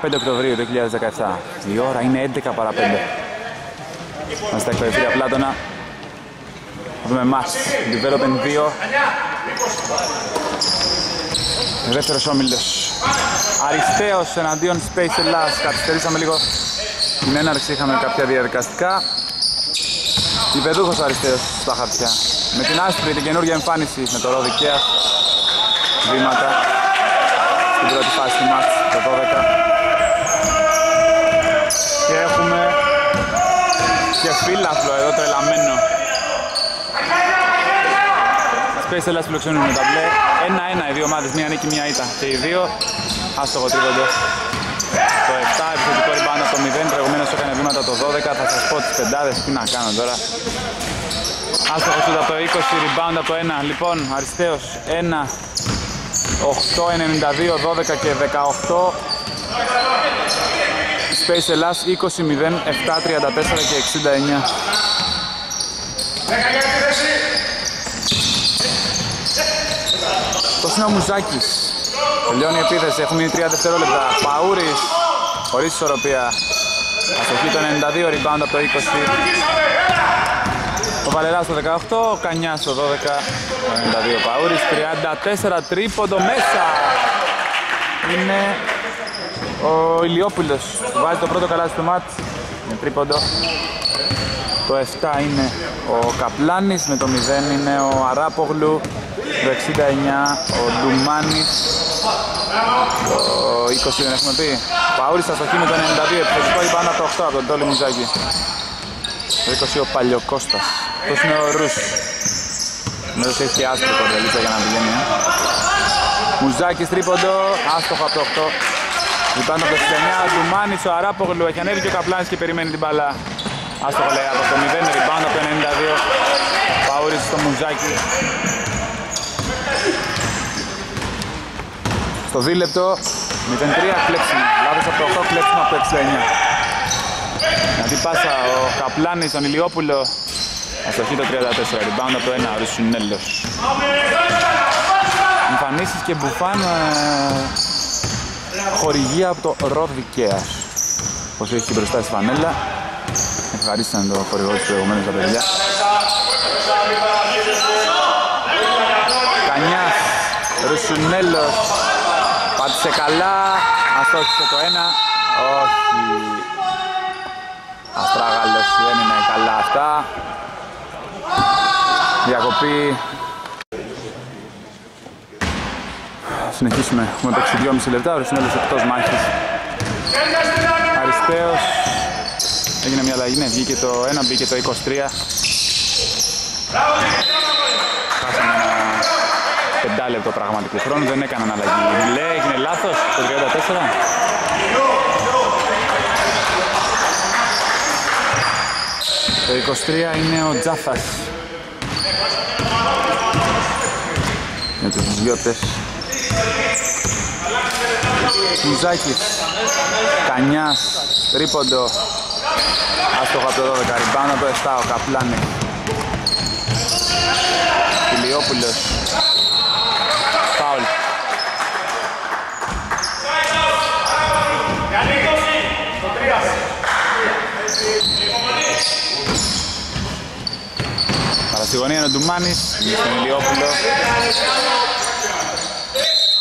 Κυριακή 15 Οκτωβρίου 2017. Η ώρα είναι 11 παρα 5. Μας τα εκπαιδευτήρια Πλάτωνα. Θα δούμε match. Development 2. Δεύτερος όμιλος. Αριστέος εναντίον Space Ελλάς. Καθυστερήσαμε λίγο την έναρξη, είχαμε κάποια διαδικαστικά. Υπεδούχος ο Αριστέος στα χαρτιά. Με την άσπρη την καινούργια εμφάνιση με το Ροδικαία. Βήματα στην πρώτη φάση του μάτς, το 12. Και έχουμε και φύλαθλο εδώ τρελαμένο. Space Ελλάς φιλοξενούν με τα μπλε. Ένα-ένα οι δύο ομάδες, μία νίκη, μία ήττα. Και οι δύο άστοχο τρίποντο. Το 7 επιθετικό rebound από το 0, προηγουμένως έκανε βήματα το 12. Θα σας πω τις πεντάδες, τι να κάνω τώρα. Άστοχο σούτα από το 20, rebound από το 1. Λοιπόν, Αριστέος 1, 8, 92, 12 και 18. Space Ελλάς 20, 0, 7, 34 και 69. Το είναι ο Μουζάκης. Τελειώνει η επίθεση, έχουμε μείνει 3 δευτερόλεπτα. Παούρης, χωρίς ισορροπία. Αστοχή το 92, rebound από το 20. Ο Βαλεράς στο 18, ο Κανιάς στο 12, το 92 Παούρης, 34 τρίποντο μέσα. Είναι ο Ηλιόπουλος που βάζει το πρώτο καλάθι του μάτς με τρίποντο. Το 7 είναι ο Καπλάνης, με το 0 είναι ο Αράπογλου, το 69 ο Ντουμάνης, το 20 δεν έχουμε πει. Παούρης στα στοχή με το 92, επιθετικό πάνω από το 8 από τον Τόλι Μουζάκη. Το 20 ο Παλιοκώστας. Αυτός είναι ο Ρους. Νομίζω ότι έχει άστρο κορδελίτσα για να πηγαίνει. Ε. Μουζάκης τρίποντο, άστοχο από το 8. Λιπάνω από το 69, ο Ντουμάνης, ο Αράπογλου, έχει ανέβει και ο Καπλάνης και περιμένει την μπαλά. Άστοχο λέει από το 0, rebound από το 92. Παούρης στο Μουζάκι. Στο δίλεπτο 0-3 κλέψιμο. Λάθος από το 8, κλέψιμο από το 69. Να πάσα ο Καπλάνης, τον Ηλιόπουλο. Αστοχή το 34, rebound από το 1, ο Ρουσουνέλος. Εμφανίσεις και μπουφάν ε, χορηγία από το Ροδ Δικαίας. Όπως έχει και μπροστά στη φανέλα. Ευχαρίστησαν το χορηγό τους προηγουμένως τα παιδιά. Κανιάς, Ρουσουνέλος, πάτησε καλά, αστόχησε το ένα, όχι. Αστράγαλος δεν είναι καλά αυτά. Διακοπή. Συνεχίσουμε, έχουμε παίξει 2,5 λεπτά, ο Ρουσουνέλος εκτός μάχης. Αριστέος, έγινε μια αλλαγή, ναι, βγήκε το 1, μπήκε το 23. Χάσαμε ένα πεντάλεπτο πραγματικού χρόνου, δεν έκαναν αλλαγή. Λέει, έγινε λάθος το 34. Το 23 είναι ο Τζάφας. Με τους γιώτες. Μουζάκης. Κανιάς. Τρίποντο. Άστοχο από το 12. Ριμπάνω το 7. Ο Καπλάνη. Ηλιόπουλος. Φάουλ. Στη γωνία είναι ο Ντουμάνης, στον Ηλιόπουλο.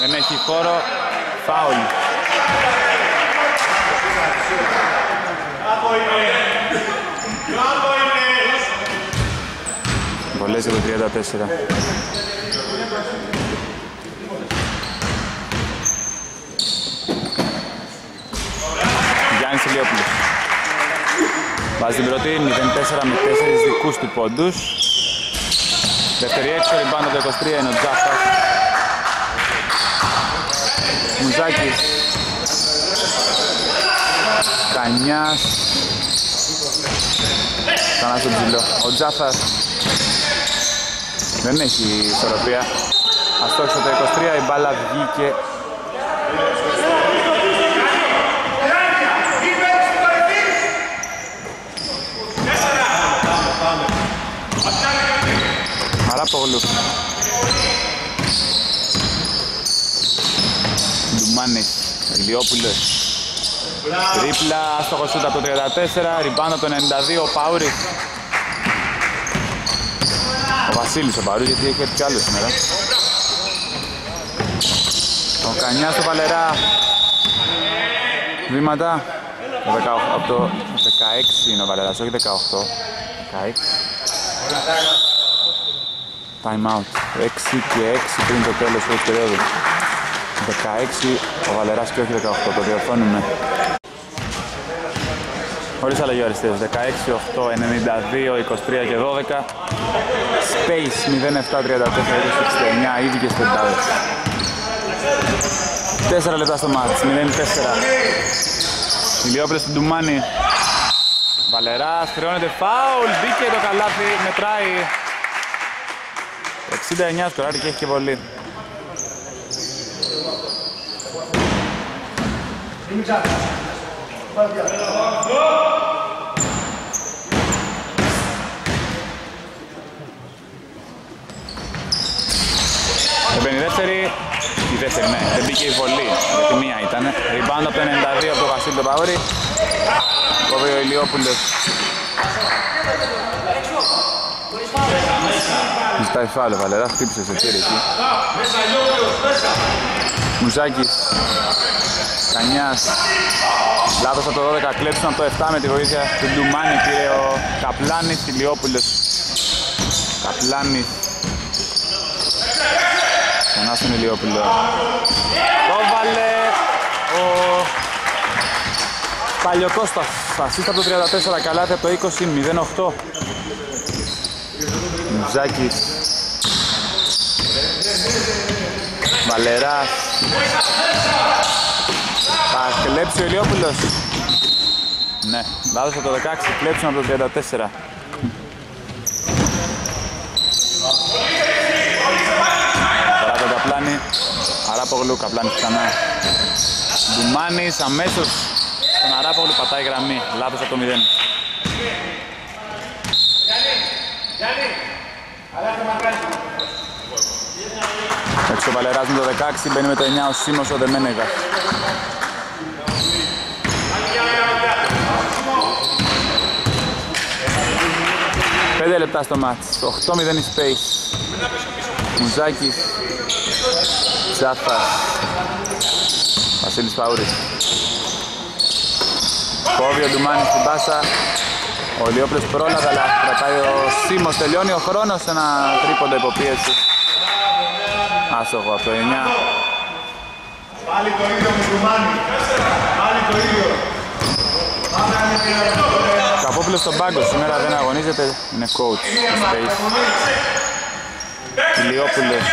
Δεν έχει χώρο, φάουλ. Βολές για το 34. Γιάννης Ηλιόπουλος. Βάζει την πρώτη 0-4 με 4 δικούς του πόντους. Δεύτερη έξω, πάνω το 23 είναι ο Τζάφας. Μουζάκης. Κανιάς. Ξανά στον ψηλό. Ο Τζάφας. Δεν έχει ισορροπία. Αστόχησε το 23, η μπάλα βγήκε Αράπογλου. Ντουμάνης, Ηλιόπουλος. Τρίπλα, άστοχο σούτα από το 34, ριμπάντα το 92, ο Παούρης. Ο Βασίλης ο Παούρης γιατί έχει έρθει κι άλλο σήμερα. Ο Κανιάς στο Βαλερά. Βήματα. από το 16 είναι ο Βαλεράς, όχι 18. 16. Time out. 6 και 6 πριν το τέλος του περίοδου. 16 ο Βαλεράς και όχι 18. Το διορθώνουμε. Χωρίς αλλαγή ο αριστείας. 16, 8, 92, 23 και 12. Space 07, 34, 69. Ίδιες πεντάδες. 4 λεπτά στο μάτς. 0-4. Ηλιόπλες του Ντουμάνι. Βαλεράς, χρεώνεται φάουλ, μπήκε το καλάθι, μετράει 69 σκοράρει και έχει και βολή. Εμπαίνει η δεύτερη, η δεύτερη ναι, δεν μπήκε η βολή, γιατί μία ήταν. Rebound από το 92 από τον Βασίλη τον Παόρη. Κόβει ο Ηλιόπουλος. Ζητάει φάλο, Βαλεράς χτύπησε σε χέρι εκεί. Μουζάκης. Κανιάς. Λάθος από το 12, κλέψουν από το 7 με τη βοήθεια του Ντουμάνη, κύριε ο Καπλάνης, Ηλιόπουλος. Καπλάνης. Ξανά στον Ηλιόπουλο. Το βάλε ο Παλιοκώστας. Ασίστα από το 34, καλάθι από το 20, 0-8. Μουζάκης Βαλεράς Θα κλέψει ο Ηλιόπουλος. Ναι, λάθος από το 16, κλέψουν από το 34 Παρά τον Καπλάνη Αράπογλου, Καπλάνης ξανά. Ντουμάνης αμέσως Τον Αράπογλου πατάει γραμμή, λάθος από το 0 έξω ο Βαλεράς με το 16, μπαίνει με το 9 ο Σίμος ο Δεμένεγας. Πέντε λεπτά στο μάτς, 8-0 η space. Μουζάκης, Τζάφας, Βασίλης Παούρης. Κόβει ο Ντουμάνης στην πάσα, ο Λιόπλος πρόλαβε αλλά κρατάει ο Σίμος, τελειώνει ο χρόνος σε ένα τρίποντο υποπίεση. Άστοχο από το 9. Πάλι το ίδιο με Ντουμάνη. Πάλι το ίδιο. Καπόπουλος στον πάγκο, σήμερα δεν αγωνίζεται, είναι coach Space. Ηλιόπουλος.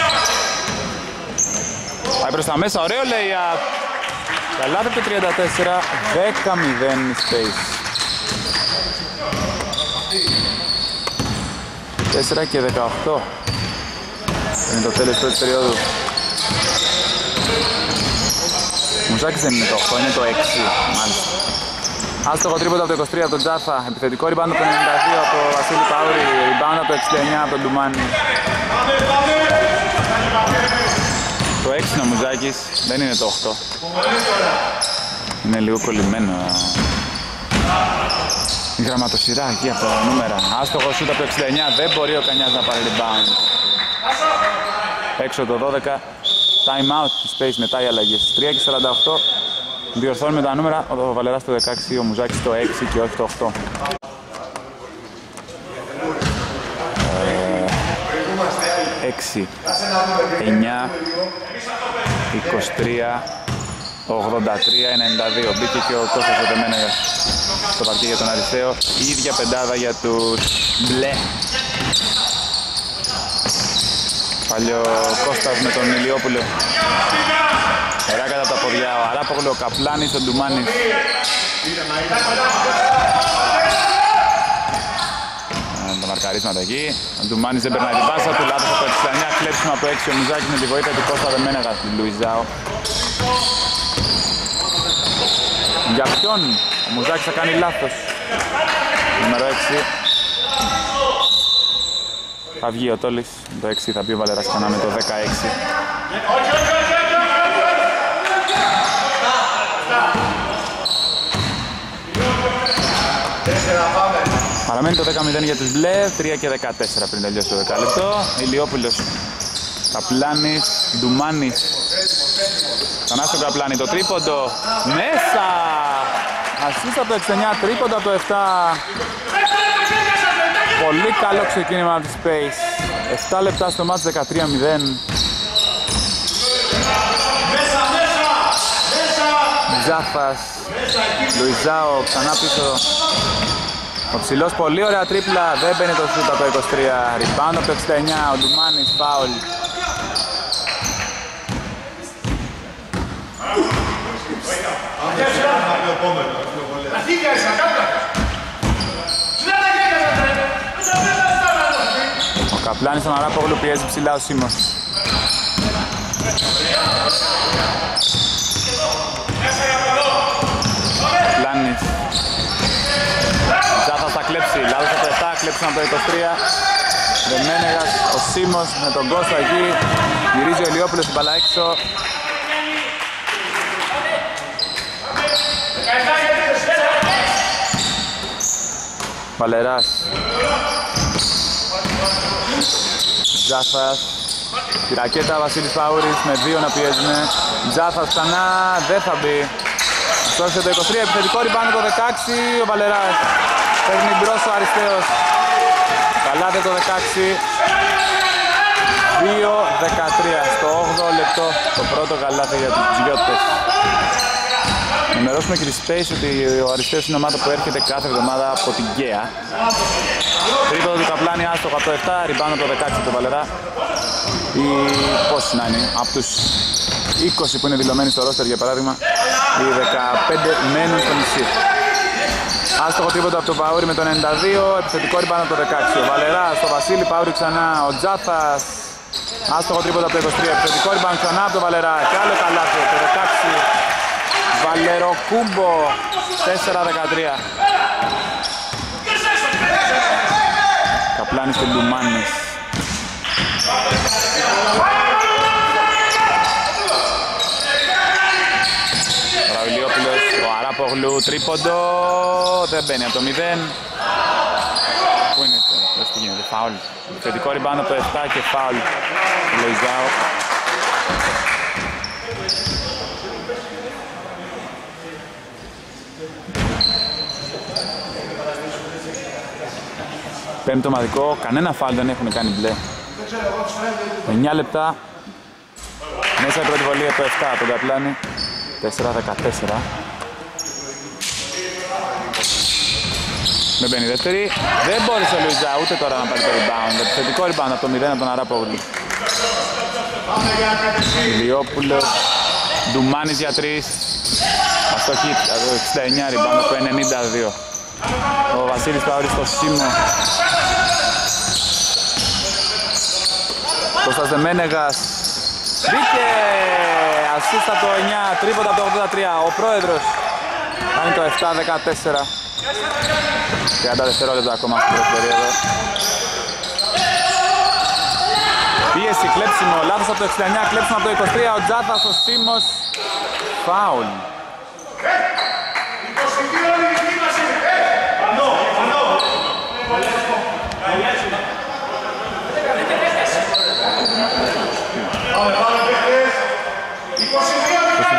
Πάει προς τα μέσα, ωραίο λέει. Καλά το 34, 10-0 Space. 4 και 18. Είναι το τέλος πρώτης περίοδου. Μουζάκης δεν είναι το 8, είναι το 6 μάλιστα. Άστοχο τρίποντα από το 23 από τον Τζάφα. Επιθετικό rebound από το 92 από τον Βασίλη Παούρη. Rebound από το 69 από τον Ντουμάνι. Το 6 είναι ο Μουζάκης, δεν είναι το 8. Είναι λίγο κολλημένο. Η γραμματοσυρά εκεί από τα νούμερα. Άστοχο σούτ από το 69, δεν μπορεί ο Κανιάς να πάρει rebound. Έξω το 12, time out της space μετά οι αλλαγές. 3 και 48, διορθώνουμε τα νούμερα, ο Βαλεράς το 16, ο Μουζάκης το 6 και όχι το 8. Ε, 6, 9, 23, 83, 92. Μπήκε και ο Κώστας Βετεμένεγας στο παρκή για τον Αριστείο. Η ίδια πεντάδα για τους μπλε. Παλιό Κώστας με τον Ηλιόπουλο. Ερά κατά τα ποδιά, ο Αράπογλου, ο Καπλάνης, ο Ντουμάνης. Ε, τα μαρκαρίσματα εκεί. Ο Ντουμάνης δεν περνάει την πάσα του, λάθος από το 69, κλέψιμο από το 6 ο Μουζάκης με τη βοήθεια του Κώστα Δεμένεγα του Λουιζάου. Για ποιον; Ο Μουζάκης θα κάνει λάθος. Νούμερο 6. Θα βγει ο Τόλης, το 6 θα πει ο Βαλέρας ξανά με το 16. Παραμένει το 10-0 για τους μπλε, 3 και 14 πριν τελειώσει το 10 λεπτό. Ηλιόπουλος, Καπλάνης, Ντουμάνης, Ξανά στο Καπλάνη το τρίποντο, μέσα! Ασίστα από το 69, τρίποντο από το 7. Πολύ καλό ξεκίνημα από της Space. 7 λεπτά στο μάτς 13-0. Τζάφας, Λουιζάο, ξανά πίσω. Ο ψηλός πολύ ωραία τρίπλα, δεν μπαίνει το σούτ από το 23. Ριμπάνω από το 69, ο Ντουμάνης, φάουλ. Ο Καπλάνης στον Αράπογλου πιέζει ψηλά ο Σίμος. Καπλάνης. Τζάθας θα κλέψει, λάθος από το 7, κλέψουν από το 23. Δεμένεγας, ο Σίμος με τον Κώστα εκεί. Γυρίζει ο Ελιόπουλος στην μπαλά έξω. Βαλεράς Τζάφας. Τη ρακέτα Βασίλης Παούρης με δύο να πιέζουν Τζάφας ξανά δεν θα μπει. Στόχισε το 23 επιθετικό ριμπάνο το 16 Ο Βαλεράς παίρνει μπρος ο Αριστέος Καλάτε το 16 2-13 στο 8 λεπτό το πρώτο καλάθι για τους Τζιώτες ενημερώσουμε και τη Space ότι ο Αριστέος είναι ομάδα που έρχεται κάθε εβδομάδα από την ΚΕΑ. Τρίποδο του Καπλάνη άστοχο από το 7, ριμπάνω το 16 το Βαλερά. Οι πόσοι να είναι, από τους 20 που είναι δηλωμένοι στο ρόστερ για παράδειγμα, οι 15 μένουν στο νησί. Άστοχο τίποτα από το Παούρι με το 92, επιθετικό ριμπάνω το 16. Ο Βαλερά, στο Βασίλη, Παούρι ξανά, ο Τζάθας, άστοχο τίποτα από το 23, επιθετικό ριμπάνω ξανά από το Βαλερά και άλλο καλάθι, το 16. Βαλεροκούμπο 4-13 Καπλάνης και Ντουμάνης Ραβιλιόπουλος, ο Αράπογλου, τρίποντο, δεν μπαίνει από το 0 Πού είναι το, πώς τι γίνεται, φάουλ. Θετικό ριμπάνω από το 7 και φάουλ. Λοϊζάο Πέμπτο μαδικό, κανένα φάλ δεν έχουν κάνει μπλε. 9 λεπτά. Μέσα η πρώτη βολή από το 7 από τον Καπλάνη. 4-14. Με μπαίνει δεύτερη. Δεν μπόρεσε ο Λουιζά ούτε τώρα να πάρει το rebound. Επιθετικό rebound από το 0 από τον Αράπογλου. Ηλιόπουλος. Ντουμάνης για 3. Αστοχή, 69 rebound από 92. Ο Βασίλης Παύρης στο Σίμω. Κώστας Δεμένεγας. Μπήκε! Ασίστα το 9, τρίποτα από το 83. Ο πρόεδρος κάνει το 7-14. 30 δευτερόλεπτα ακόμα στην πρώτη περίοδο. Πίεση, κλέψιμο, λάθος από το 69, κλέψιμο από το 23. Ο Τζάθας, ο Σίμος. Φάουλ.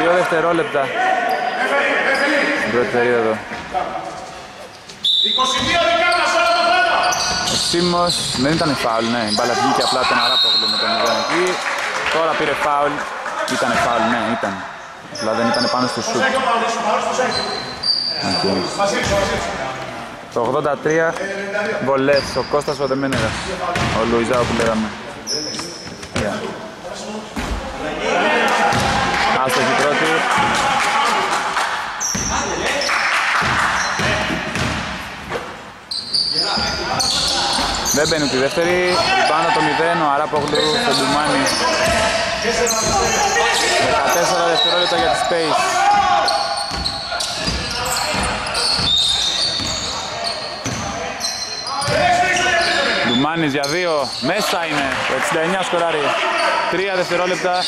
Δύο δευτερόλεπτα στην πρώτη περίοδο. 22 δικά μας όλα το χρόνο! Ο Σίμος δεν ήταν φάουλ, ναι. Η μπάλα βγήκε απλά τον Αράπογλου με τον 0 εκεί. Τώρα πήρε φάουλ. Ήταν φάουλ, ναι, ήταν. Απλά δεν ήταν πάνω στο σουτ. Okay. Το 83 βολές, ο Κώστας ο Δεμένερας, ο Λουιζάο που λέγαμε. Δεν μπαίνει τη δεύτερη. Πάνω το 0 ο Αράπογλου στον Ντουμάνι. 14 δευτερόλεπτα για τη Space. Ντουμάνης για δύο. Μέσα είναι. Το 69 σκοράρει. 3 δευτερόλεπτα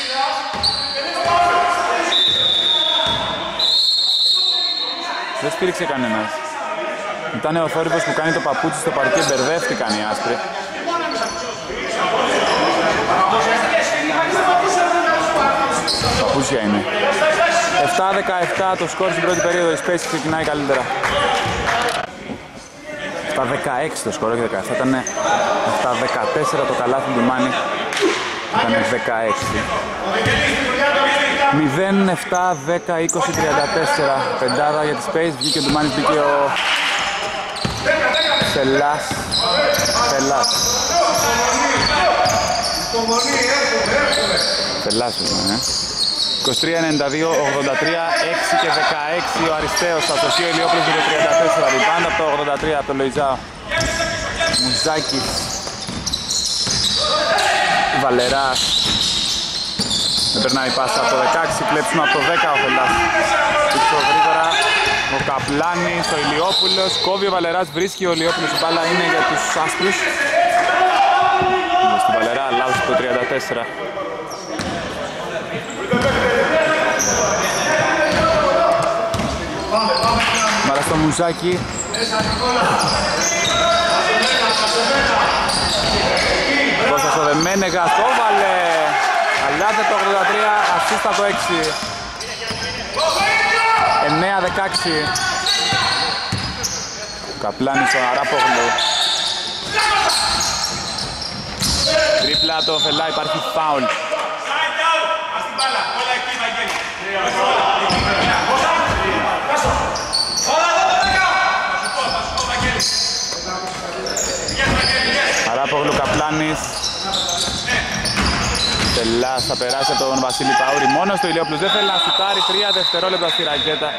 δεν στήριξε κανένας. Ήταν ο θόρυβος που κάνει το παπούτσι στο παρκέ, μπερδεύτηκαν οι άσπροι. Παπούτσια είναι. 7-17 το σκορ στην πρώτη περίοδο, η Space ξεκινάει καλύτερα. 7-16 το σκορ, όχι 17, ήταν 7-14 το καλάθι του Μάνι, ήταν 16. 0, 7, 10, 20, 34. Πεντάδα για τη Space, βγήκε ο Ντουμάνης, βγήκε ο Σελάς. Σελάς. Σελάς, ναι. 23-92, 83, 6 και 16 ο Αριστέος θα το ο Ηλιόπουλος με το 34 ριμπάντα από το 83 από το Λοϊζάο Μουζάκης Βαλεράς δεν περνάει πάσα από το 16, κλέψουμε από το 10 ο Φελάς πίσω γρήγορα ο Καπλάνης, ο Ηλιόπουλος κόβει ο Βαλεράς, βρίσκει ο Ηλιόπουλος η μπάλα είναι για τους άσπρους στην Βαλερά αλλάζει το 34 Μάρα στο Μουζάκι. Κώστας ο Δεμένεγας το βάλε. Αλλάτε το 83, ασίστα το 6. 9-16. Καπλάνης ο Αράπογλου. Τρίπλα το Φελά, υπάρχει φάουλ. Αράπογλου Καπλάνης Τελάς θα περάσει από τον Βασίλη Παούρη. Μόνος του Ηλιόπλους δεν θέλει να σουτάρει 3 δευτερόλεπτα στη ρακέτα.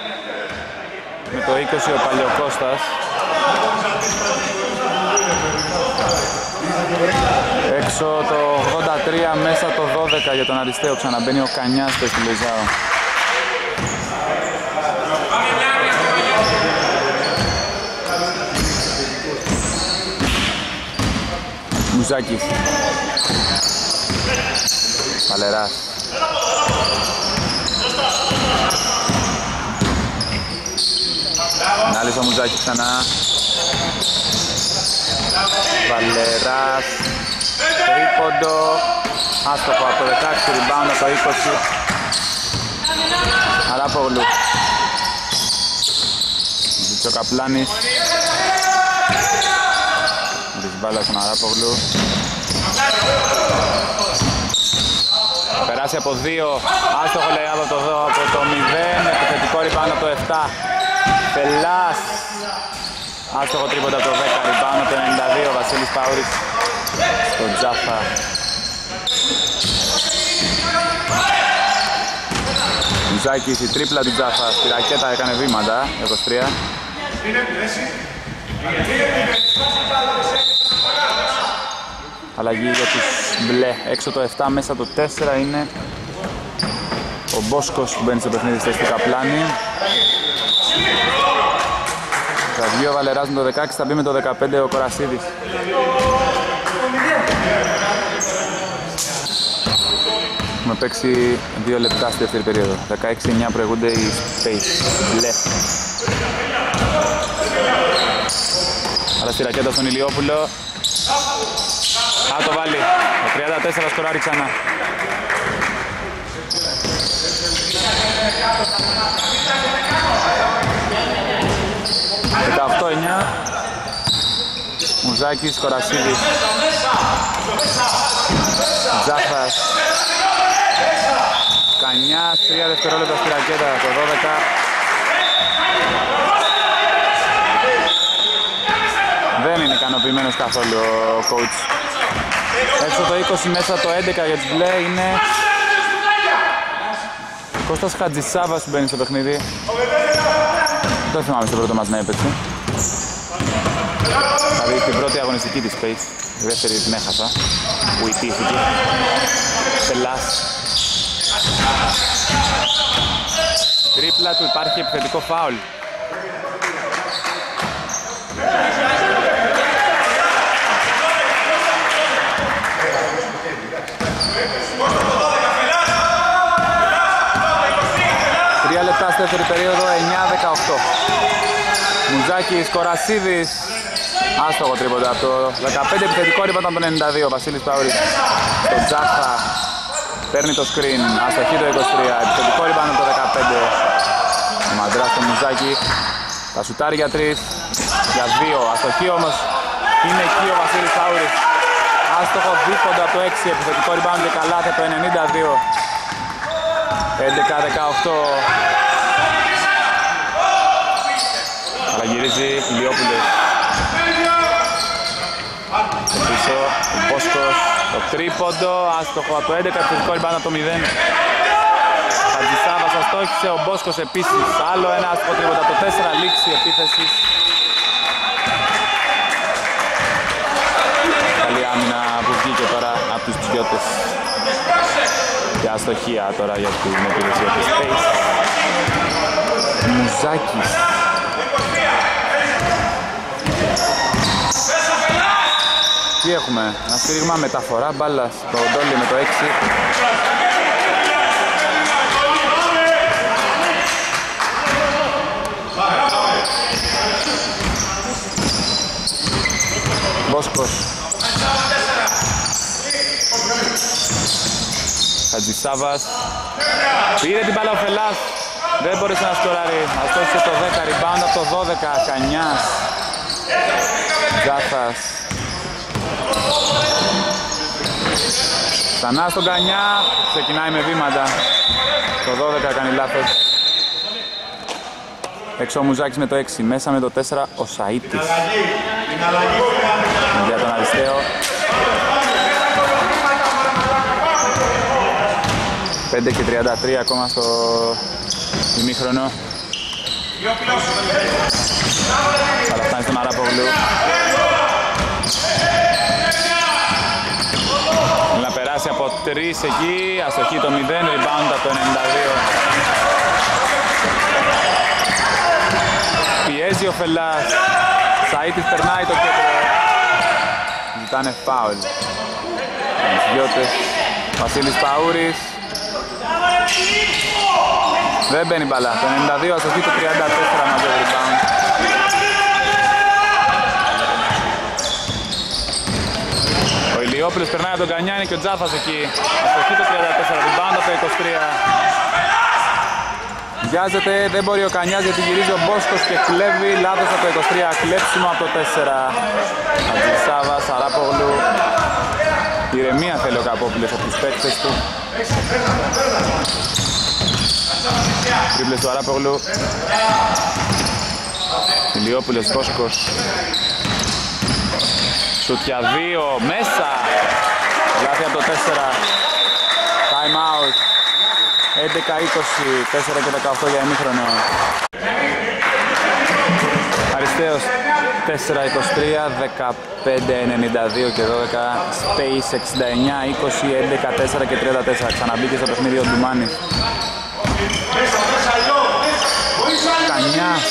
Με το 20 ο Παλαιοκώστας έξω το 83 μέσα το 12 για τον Αριστέο. Ξαναμπαίνει ο Κανιάς στο Λιζάο Μουζάκης Παλεράς Ανάλυση ο Μουζάκης ξανά. Βαλεράς Τρίποντο. Άστοχο από το 16 rebound από το 20 Αράπογλου. Ζητσοκαπλάνης μπάλα στον Αράπογλου. Περάσει από 2, άστοχο λέει από το, από το 0, επιθετικό ριμπάνω από το 7. Πελάς, άστοχο τρίποτα από το 10, ριμπάνω από το 92, Βασίλης Παούρης στον Τζάφα. Μουζάκης η τρίπλα του Τζάφα, στη ρακέτα έκανε βήματα, 23. Αλλαγή για τους μπλε. Έξω το 7, μέσα το 4 είναι ο Μπόσκος που μπαίνει στο παιχνίδι στη Καπλάνη. Θα βγει ο Βαλεράς με το 16, θα μπει με το 15 ο Κορασίδης. Έχουμε παίξει 2 λεπτά στη δεύτερη περίοδο. 16-9 προηγούνται οι Space. Μπλε. Αλλά στη ρακέτα στον Ηλιόπουλο. Α, το βάλει. Το 34 σκοράρει ξανά. Δεκαοκτώ εννιά. Μουζάκης, Κορασίδης. Τζάχας. Κανιάς, τρία δευτερόλεπτα στη ρακέτα, το 12. Δεν είναι ικανοποιημένος καθόλου ο coach. Έξω το 20 μέσα το 11 για τις μπλε είναι Κώστας Χατζησάβας που μπαίνει στο παιχνίδι. Δεν θυμάμαι στο πρώτο μας να έπαιξε. Δηλαδή την πρώτη αγωνιστική της Space. Η δεύτερη την έχασα. Που ιτήθηκε. Σελάς. Τρίπλα του υπάρχει επιθετικό φάουλ. Τρία λεπτά στη δεύτερη περίοδο, 9-18. Μουζάκης, Κορασίδης. Άστοχο τρίποντα από το 15 επιθετικό ρήμα από το 92. Βασίλης Παύρης στο Τζάχα. Παίρνει το screen. Αστοχή το 23. Επιθετικό ρήμα από το 15. Μαντράς στο Μουζάκη. Θα σουτάρει για 3. Για 2. Αστοχή όμως. Είναι εκεί ο Βασίλης Παύρης. Άστοχο δίποντα από το 6. Επιθετικό rebound και καλά το 92. 11-18. Αλλά γυρίζει Λιόπουλος. Στο πίσω, ο Μπόσκος, το τρίποντο, άστοχο από το 11, επιθετικό rebound από το 0. Χατζησάβας αστόχησε, ο Μπόσκος επίσης, άλλο ένα άστοχο τρίποντο από το 4, λήξη επίθεσης. Καλή άμυνα που βγήκε τώρα από τους ψηφιώτες. Και αστοχία τώρα για την υπηρεσία της Space. Μουζάκης. Τι έχουμε, ένα σφύριγμα μεταφορά μπάλα στο Ντόλι με το 6. Μπόσκος. Χατζησάβας. Πήρε την μπάλα ο Φελάς. Δεν μπορούσε να σκοράρει. Αστόχησε το 10. Rebound από το 12. Κανιάς. Τζάθας. Ξανά στον Κανιά. Ξεκινάει με βήματα. Το 12 κάνει λάθος. Έξω ο Μουζάκης με το 6. Μέσα με το 4 ο Σαΐτης. Για τον Αριστέο. 5 και 33 ακόμα στο ημίχρονο. Αλλά φτάνει στον Αράπογλου. Να περάσει από 3 εκεί, αστοχή το 0, rebound από το 92. Πιέζει ο Φελάς. Σαΐτης περνάει το κέντρο. Ζητάνε φάουλ. Οι δυο Βασίλης Παούρης. Δεν μπαίνει μπαλά. Το 92 αστοχή το 34 μαζί rebound. Ηλιόπουλος περνάει από τον Κανιάνη και ο Τζάφας εκεί. Αστοχή το 34 rebound από το 23. Βιάζεται, δεν μπορεί ο Κανιάς γιατί γυρίζει ο Μπόσκος και κλέβει λάθος από το 23, κλέψιμο από το 4. Ατζησάβα, Σαράπογλου. Ηρεμία θέλει ο Καπόπουλος από τους παίκτες του. Τρίπλες του Αράπογλου. Ηλιόπουλος Μπόσκος. Σουτια 2, μέσα. Λάθη από το 4. Time out. 11-20, 4 και 18 για ημίχρονο. Αριστέος 4-23, 15-92 και 12. Space 69, 20, 11, 4 και 34. Ξαναμπήκε στο παιχνίδι ο Ντουμάνης. Κανιάς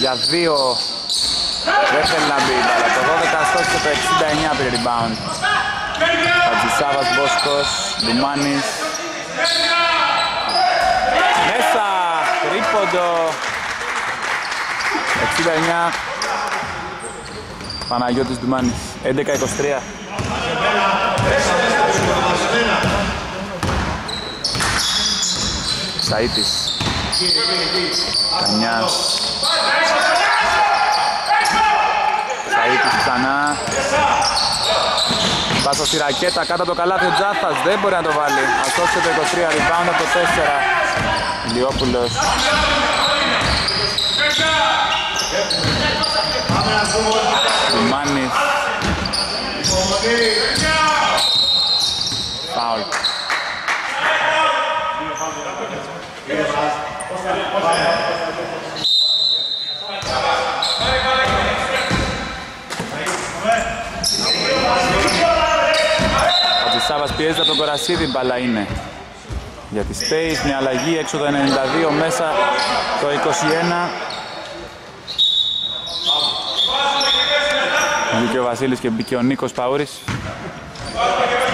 για 2. Δεν θέλει να μπει αλλά το 12 στόχισε το 69 πήρε rebound. Πατζησάβας Μπόσκος, Ντουμάνης, μέσα, τρίποντο. 69. Παναγιώτης Ντουμάνης. 11-23. Σαΐτης. Κανιάς. Σαΐτης ξανά. Πάσα στη ρακέτα κάτω από το καλάθι ο Τζάφας δεν μπορεί να το βάλει. Αστόξε το 23, rebound από το 4. Λιόπουλος. Τουμάνης. Φάουλ. Σάβας πιέζει από τον Κορασίδη, μπαλά είναι. Για τη Space, μια αλλαγή έξω το 92, μέσα το 21. Βγήκε ο Βασίλης και μπήκε ο Νίκος Παούρης.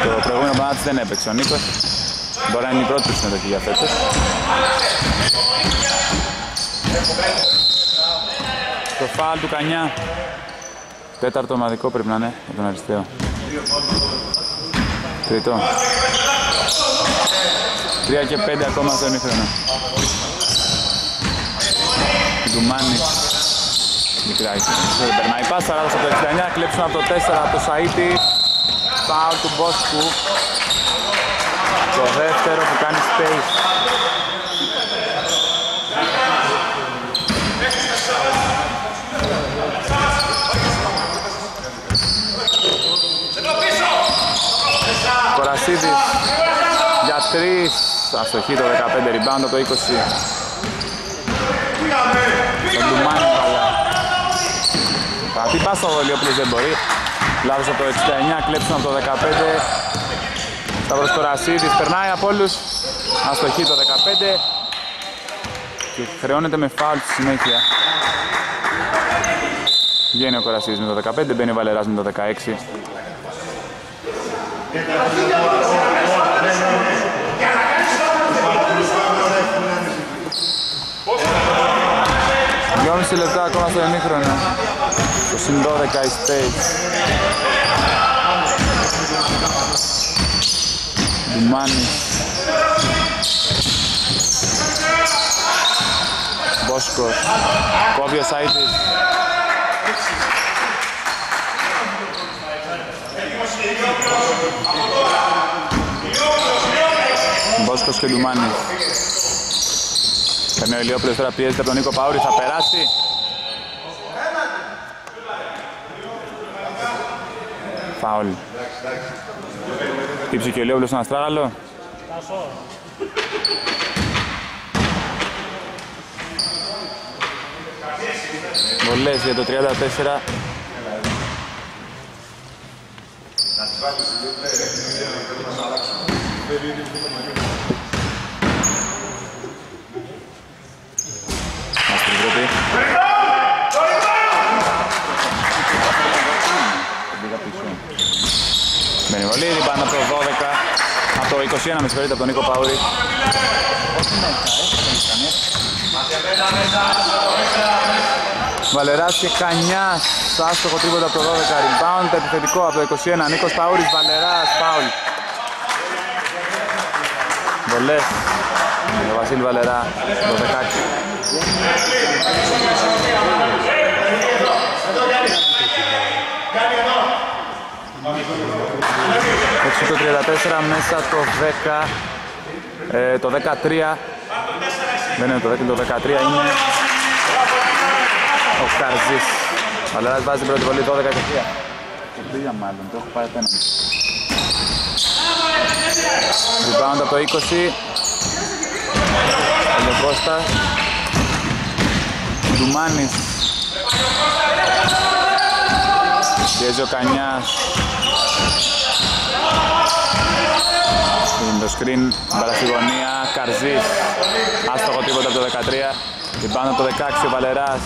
Το προηγούμενο μάτι δεν έπαιξε ο Νίκος. Μπορεί να είναι η πρώτη του συμμετοχή για φέτος. Το φάλ του Κανιά. Τέταρτο ομαδικό πρέπει να είναι για τον αριστείο. Τρίτο. Τρία και πέντε ακόμα στο ημίχρονο. Ντουμάνης. Μικρά δεν περνάει πάσα, αλλά από το 69, κλέψουν από το 4 από το Σαΐτη. Φάουλ του Μπόσκου. Το δεύτερο που κάνει space. Κορασίδης για 3 αστοχή το 15 rebound το 20 τον Ντουμάνι αλλά Πατή πάσα στο Βολιόπουλος δεν μπορεί. Λάβος από το 69 κλέψουν από το 15 Σταύρος Κορασίδης περνάει από όλους. Αστοχή το 15 και χρεώνεται με φάουλ στη συνέχεια. Βγαίνει ο Κορασίδης με το 15, μπαίνει ο Βαλεράς με το 16 Δυόμιση λεπτά ακόμα στο εμίχρονο. Το συν 12 η Space. Ντουμάνης. Μπόσκος. Κόβει ο Σάιτης. Μπόσκος και Ντουμάνης. Παίρνει ο Ηλιόπουλος τώρα πιέζεται από τον Νίκο Παούρη, θα περάσει. Φάουλ. Τύψε και ο Ηλιόπουλος στον Αστράγαλο. Βολές για το 34. Μας την Ευρώπη. Πήγα πίσω. Μπαίνει βολή, πάνω από το 12. Από το 21 με συγχωρείτε από τον Νίκο Παούρη. Βαλεράς και Κανιάς, άστοχο τρίποτα από το 12, rebound, επιθετικό από το 21, Νίκος Παούρης, Βαλεράς, φάουλ. Βολές, για Βασίλη Βαλερά, το 16. Έτσι το 34 μέσα το 10, ε, το 13, δεν είναι το 10, το 13 είναι ο Καρζής. Ο Βαλεράς βάζει την πρώτη βολή 12 και 3. Το 3 μάλλον, το έχω πάει απέναντι. Rebound από το 20. Ελεκώστας. Ντουμάνης. Πιέζει ο Κανιάς. Είναι το screen, παρασυγωνία, Καρζής. Άστοχο τίποτα από το 13. Rebound από το 16 ο Βαλεράς.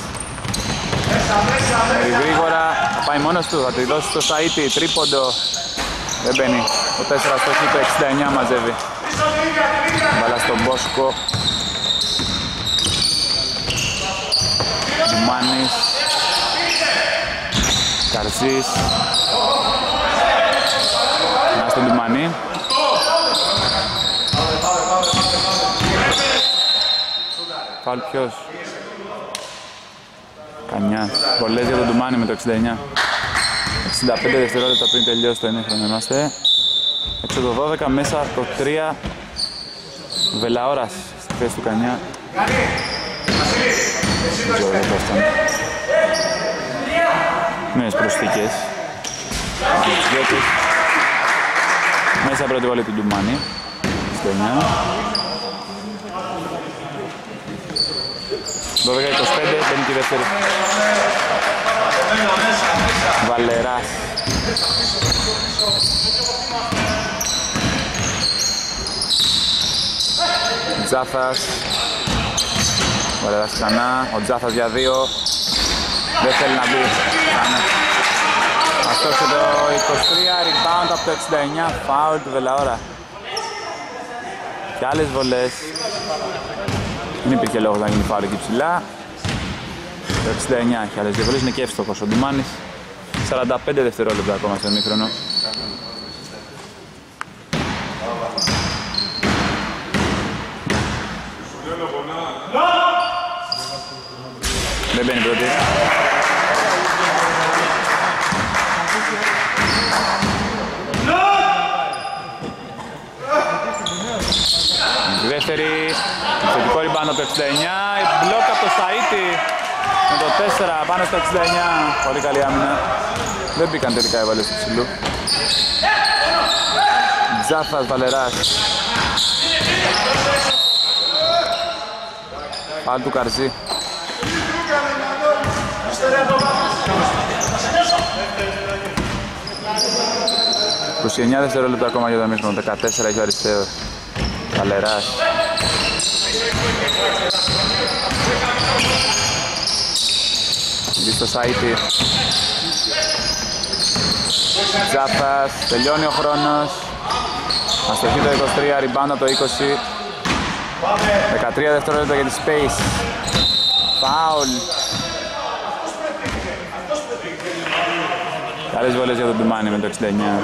Πολύ γρήγορα, θα πάει μόνος του, θα τη δώσει στο Σαΐτη, τρίποντο. Δεν μπαίνει. Το 4 στο το 69 μαζεύει. Βάλα στον Μπόσκο. Μάνης. Καρσής. Να στον Τουμανί. Φάουλ ποιος; Κανιά. Πολλές για τον Τουμάνι με το 69. 65 δευτερόλεπτα πριν τελειώσει το ημίχρονο είμαστε. Έξω το 12, μέσα το 3. Βελαόρας στη θέση του Κανιά. Δεν ξέρω δεν το Νέες προσθήκες. Μέσα πρώτη βολή του Ντουμάνι. Στο 9. 12-25, μπαίνει και η δεύτερη. Βαλεράς. Τζάθας. Βαλεράς ξανά. Ο Τζάθας για δύο. Δεν θέλει να μπει. Αυτός και το 23, rebound από το 69, foul του Βελαόρα. Και άλλες βολές. Δεν υπήρχε λόγος να γίνει φάουλ εκεί ψηλά. Το 69 έχει άλλες δύο είναι και εύστοχος ο Ντιμάνης. 45 δευτερόλεπτα ακόμα στο μήχρονο. Δεν μπαίνει πρώτη. Δεύτερη, θετικό ριμπάνο από το 69, μπλοκ από το Σαΐτη με το 4 πάνω στο 69, πολύ καλή άμυνα. Δεν μπήκαν τελικά οι βάλες του ψηλού. Τζάφας Βαλεράς. Πάλι του Καρζή. 29 δευτερόλεπτα ακόμα για το μήχρονο, 14 έχει ο Αριστέος. Καλεράς. Δει στο Σάιτι. Τζάφας, τελειώνει ο χρόνος. Αστοχή το 23, rebound από το 20. 13 δευτερόλεπτα για τη Space. Φάουλ. Καλές βολές για τον Τουμάνι με το 69.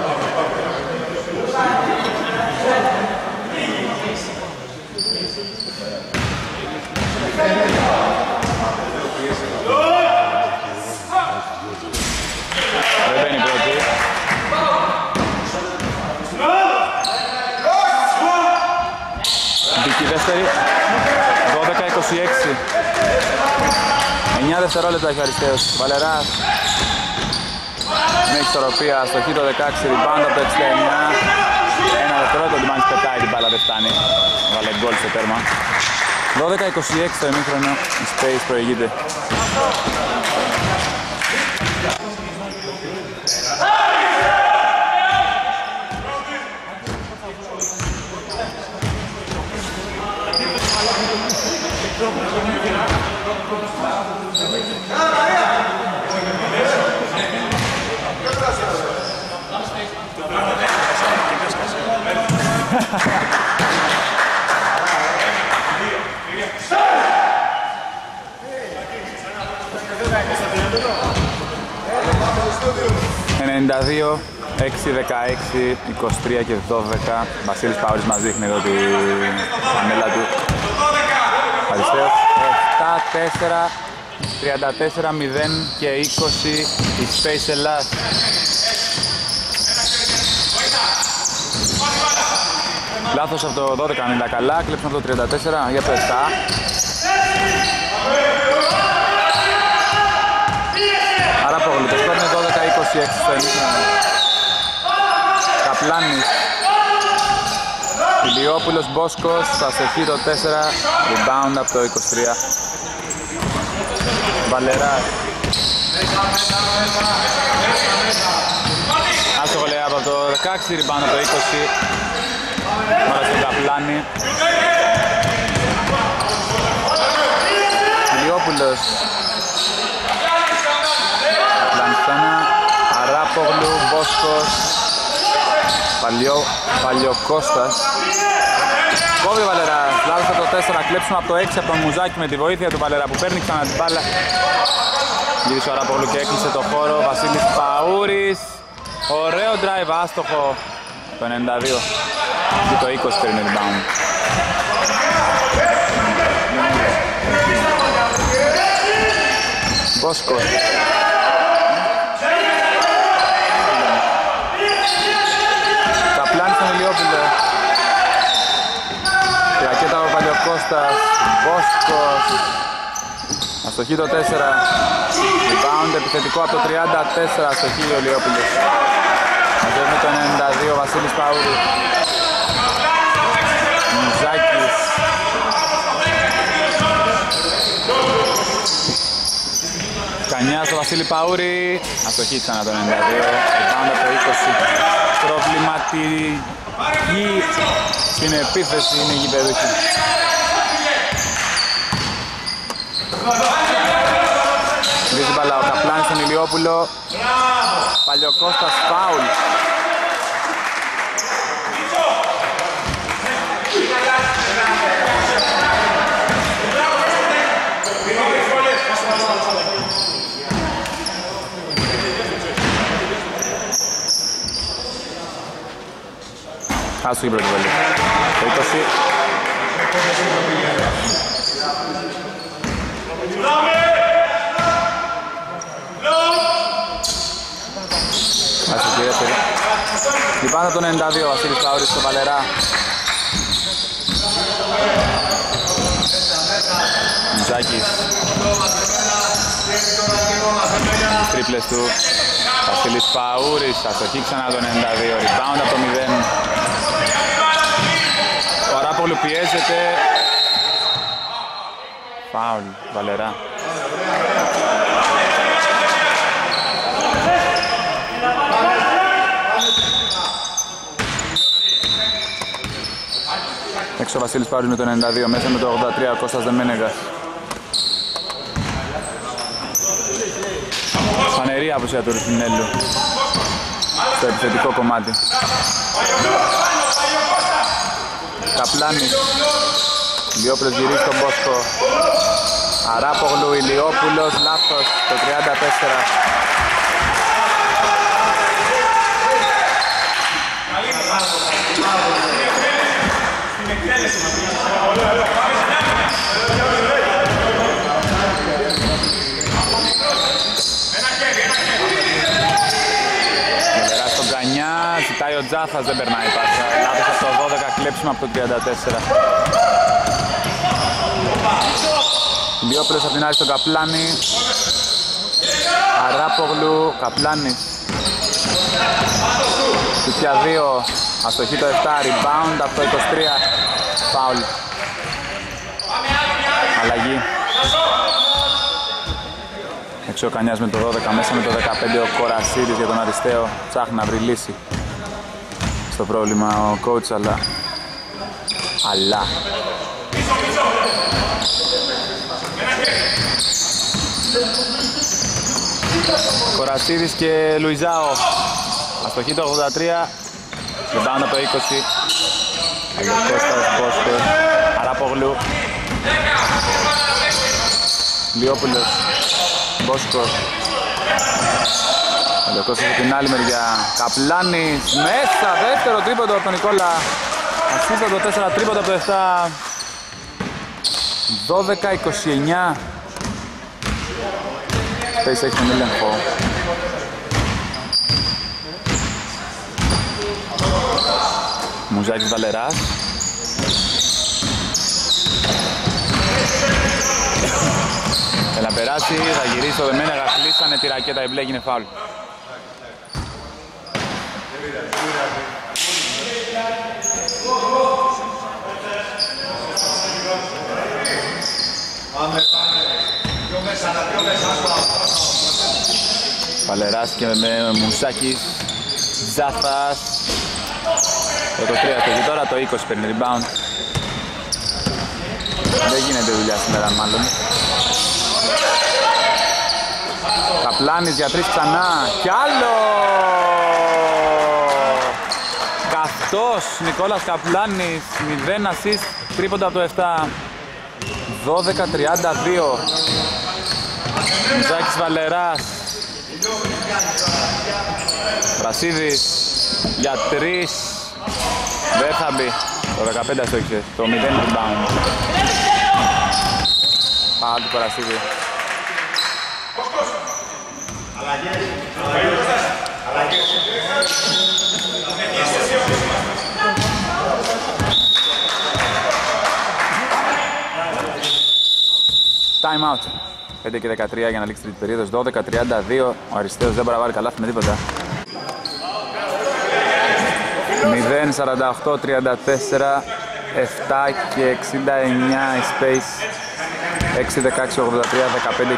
Δεν μπαίνει πρώτη. Μπήκε η δεύτερη. 12-26. 9 δευτερόλεπτα έχει ο Αριστέος. Βαλεράς. Με ισορροπία στο χείτο 16, rebound από το 69. Ένα δευτερόλεπτο, ο Ντιμάνης πετάει την μπάλα, δεν φτάνει. Βάλε γκολ στο τέρμα. 12-26 το εμίχρονο, η Space προηγείται. «92, 6, 16, 23 και 12». Βασίλης Παύρης μας δείχνει εδώ τη πανέλα του. Αριστέος. 7, 4, 34, 0 και 20 η Space Ελλάς. Λάθος από το 12 αν είναι καλά, κλέψαν από το 34 για το 7. Άρα από το σκορ είναι 12-26 στο ενίχρονο. Καπλάνης. Ηλιόπουλος Μπόσκος, αστοχή το 4, rebound από το 23. Βαλεράς. Άστοχο λέει από το 16, rebound από το 20. Μάρα στον Καπλάνη. Ηλιόπουλος. Καπλάνης ξανά. Αράπογλου, Μπόσκος. Παλιό, Παλιοκώστας. Κόβει ο Βαλεράς, λάθος από το 4, κλέψουμε από το 6 από τον Μουζάκη με τη βοήθεια του Βαλερά που παίρνει ξανά την μπάλα. Γύρισε ο Αράπογλου και έκλεισε το χώρο, Βασίλης Παούρης. Ωραίο drive, άστοχο το 92 και το 20 παίρνει rebound. Μπόσκος. Καπλάνη στον Ηλιόπουλο. Η ρακέτα από Παλιοκώστας. Μπόσκος. Αστοχή το 4. Rebound επιθετικό από το 34. Αστοχή ο Ηλιόπουλος. Μαζεύει το 92 ο Βασίλης Παούρη. Μουζάκης. Κανιάς στο Βασίλη Παούρη. Αστοχή ξανά το 92. Rebound από το 20. Προβληματική στην επίθεση είναι η Luis Balado, plancha, Miliopulo. ¡Vamos! Palio Paul. Ah, 20. Άσου η δεύτερη. Λιπάντα το 92, Βασίλης Παύρης στο Βαλερά. Μουζάκης. Τις τρίπλες του. Βασίλης Παούρης, αστοχή ξανά το 92, rebound από το 0. Ο Αράπολου πιέζεται. Φάουλ, Βαλερά. Έξω ο Βασίλης Παύρης με το 92, μέσα με το 83 ο Κώστας Δεμένεγας. Φανερή απουσία του Ρουφινέλου στο επιθετικό κομμάτι. Καπλάνης, Ηλιόπουλος γυρίζει στον Μπόσκο. Αράπογλου, Ηλιόπουλος, λάθος, το 34. Μελερά στον Κανιά, ζητάει ο Τζάφας, δεν περνάει πάσα. Λάθος από το 12, κλέψιμο από το 34. Λιόπουλος από την άλλη στον Καπλάνη. Αράπογλου, Καπλάνης. Σουτιά 2, αστοχή το 7, rebound από το 23, foul. Αλλαγή. Έξω ο Κανιάς με το 12, μέσα με το 15 ο Κορασίδης για τον Αριστέο. Ψάχνει να βρει λύση στο πρόβλημα ο coach, αλλά... Αλλά... Κορασίδης και Λουιζάο. Αστοχή το 83. Rebound από το 20. Αγιοκώστας, Μπόσκος, Αράπογλου. Λιόπουλος, Μπόσκος. Αγιοκώστας από την άλλη μεριά. Καπλάνης, μέσα, δεύτερο τρίποντο από τον Νικόλα. Ασίστα το 4 τρίποντο από το 7. 12-29. Space έχεις τον έλεγχο. Μουζάκης Βαλεράς. Θέλει να περάσει, θα γυρίσει ο Δεμένεγα, κλείσανε τη ρακέτα, η μπλε έγινε φάουλ. Πάμε, πάμε. Πιο μέσα, πιο μέσα. Βαλεράς και με Μουσάκης, Ζάθας. Το 23 και τώρα το 20 παίρνει rebound. Δεν γίνεται δουλειά σήμερα μάλλον. Καπλάνης για τρεις ξανά. Κι άλλο! Καυτός Νικόλας Καπλάνης, 0 assist, τρίποντα από το 7. 12-32. Ζάκης Βαλεράς. Βρασίδης για τρεις. Δεν θα μπει. Το 15 αστόχησε. Το 0 rebound. Πάμε του Παρασίδη. Time out. 5 και 13 για να λήξει τρίτη περίοδος. 12-32. Ο Αριστέος δεν μπορεί να βάλει καλάθι με τίποτα. 0-48-34 7 και 69 η Space 6-16-83 15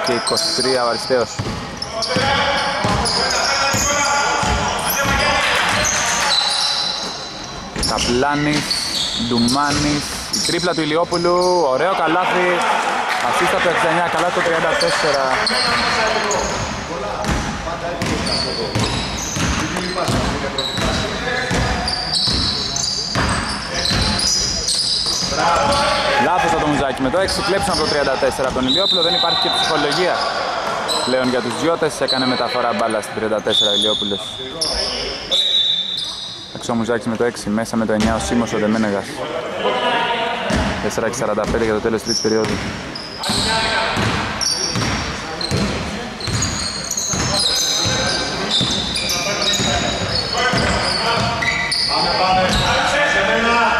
και 23 ο Αριστέος Καπλάνης, Ντουμάνης η τρίπλα του Ηλιόπουλου, ωραίο καλάθι ασίστα το 69, καλά το 34 Λάθος από το Μουζάκι. Με το 6 κλέψαν από το 34 από τον Ηλιόπουλο. Δεν υπάρχει και ψυχολογία πλέον για τους Γιώτες. Έκανε μεταφορά μπάλα στην 34 Ηλιόπουλος. Αξιόμουζάκης με το 6, μέσα με το 9 ο Σίμος ο Δεμένεγας. 4 45 για το τέλος της τρίτης περίοδου.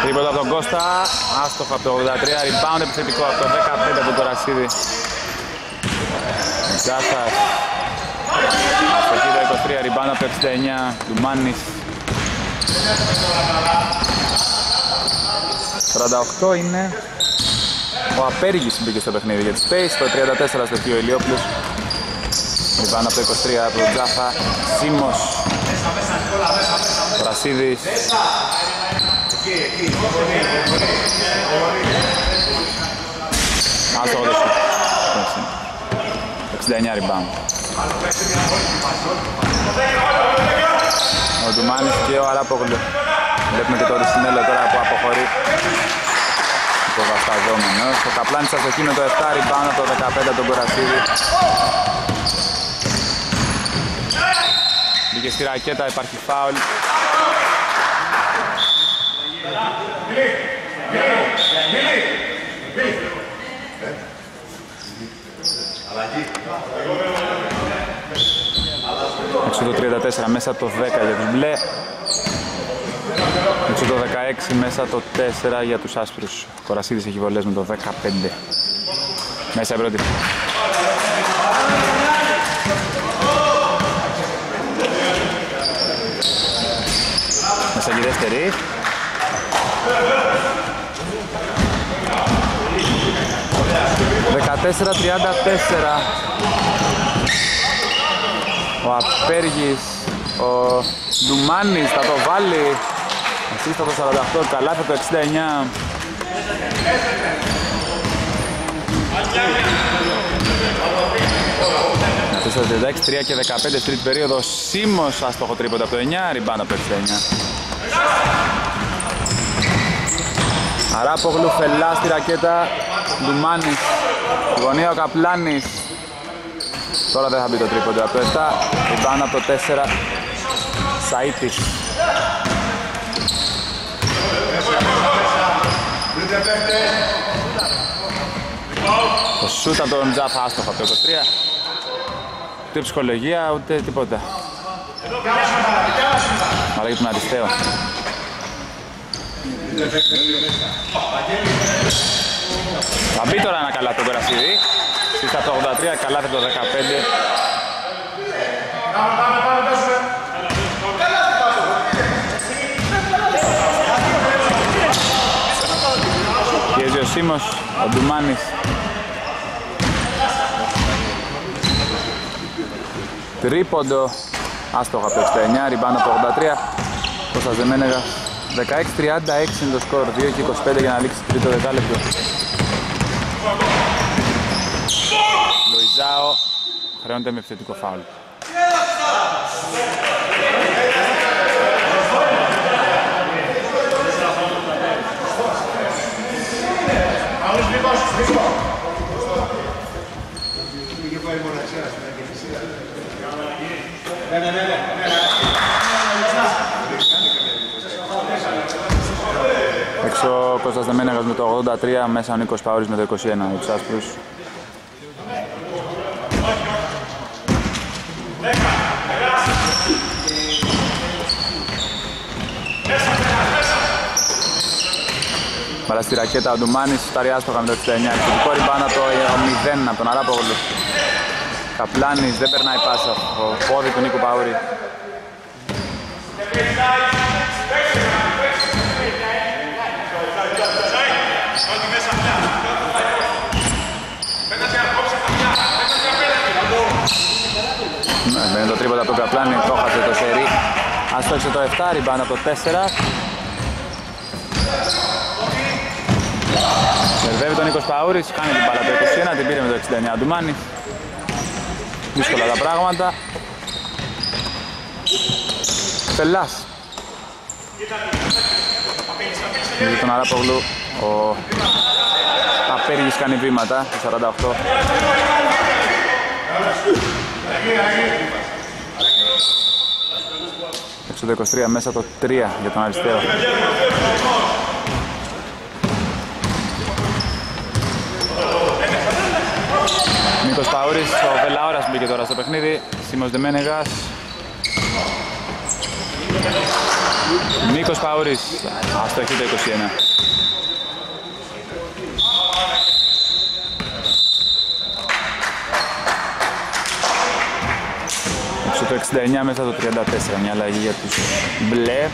Τρίποτα από τον Κώστα, άστοχο από το 83, rebound επιθετικό από το 15 από τον Κορασίδη. Τζάσας, αστοχή το 23, rebound από το 69, του Μάνης. 48 είναι ο Απέργης μπήκε στο παιχνίδι για τη Space, το 34 στο ο Ηλιόπουλος. Rebound από το 23 από τον Τζάφα, Σίμος, Πρασίδης, Άστοχο το σουτ. 69 rebound. Ο Ντουμάνης και ο Αράπογλου. Βλέπουμε και το Ρουσινέλο τώρα που αποχωρεί. Υποβασταζόμενος. Ο Καπλάνης αστοχή με το 7 rebound από το 15 τον Κορασίδη. Μπήκε στη ρακέτα, υπάρχει φάουλ. Έξω το 34 μέσα το 10 για τους μπλε. Έξω το 16 μέσα το 4 για τους άσπρους. Κορασίδης έχει βολές με το 15. Μέσα η πρώτη. Μέσα και η δεύτερη. Δεκατέσσερα τριάντα τέσσερα. Ο Απέργης, ο Ντουμάνης θα το βάλει. Ασίστα το 48, καλά θα το 69. Τέσσερα 36, 3 και 15 τρίτη περίοδο. Σίμος άστοχο τρίποντα από το 9, ριμπάνα από το 69. Αράπογλου φελά στη ρακέτα Ντουμάνης Γωνία ο Καπλάνης Τώρα δεν θα μπει το τρίποντο από το 7 Ριμπάν από το 4 Σαΐτης Το σούτ από τον Τζαφ άστοχο από το 23 Ούτε ψυχολογία ούτε τίποτα Αλλά για τον Αριστέο θα μπει τώρα ένα καλά το Περασίδη. Στις το 83, καλά το 15. Σίμος, ο Ντουμάνης. Τρίποντο, άστοχα από το 69, ριμπάνω από το 83. Κώστας Δεμένεγα 16-36 είναι το σκορ, 2 και 25 για να λήξει τρίτο δεκάλεπτο. Λοϊζάο χρεώνεται με επιθετικό φάουλ. Ναι, ναι, ναι, ναι. Έξω ο Κώστας Δεμένεγας με το 83, μέσα ο Νίκος Παούρης με το 21 για τους άσπρους. Βάλα στη ρακέτα ο Ντουμάνης, σταριά στο με το 69. Εξωτικό ριμπάνα το 0 από τον Αράπογλου. Καπλάνης, δεν περνάει πάσα, ο πόδι του Νίκου Παούρη. Μπαίνει το τρίποτα από τον Καπλάνη, το χάσε το σερί. Αστόξε το 7, ριμπάνω από το 4. Σερβεύει τον Νίκος Παούρης, κάνει την μπάλα το 21, την πήρε με το 69 του Μάνη. Δύσκολα τα πράγματα. Πελάς. Με τον Αράπογλου, ο Απέργης κάνει βήματα, το 48. Έξω το 23, μέσα το 3 για τον αριστερό. Νίκος Παούρης, ο Βελαόρας μπήκε τώρα στο παιχνίδι. Σίμος Δεμένεγας. Νίκος Παούρης, αστοχή το 21. Έξω το 69 μέσα το 34, μια αλλαγή για τους μπλε.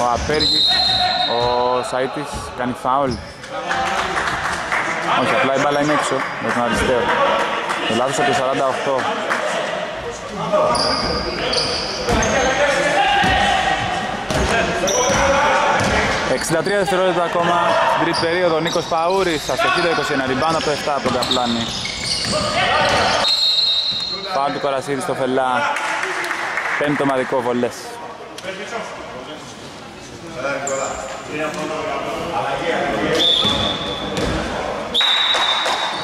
Ο Απέργης, ο Σαΐτης κάνει φάουλ. Όχι, απλά η μπάλα είναι έξω για τον αριστερό. Το λάθος από το 48. ...63 δευτερόλεπτα ακόμα στην τρίτη περίοδο, Νίκος Παούρης, αστοχή το 21, rebound από το 7 από τον Καπλάνη. Φάουλ του Κορασίδη στο Φελά, πέμπτο μαδικό βολές.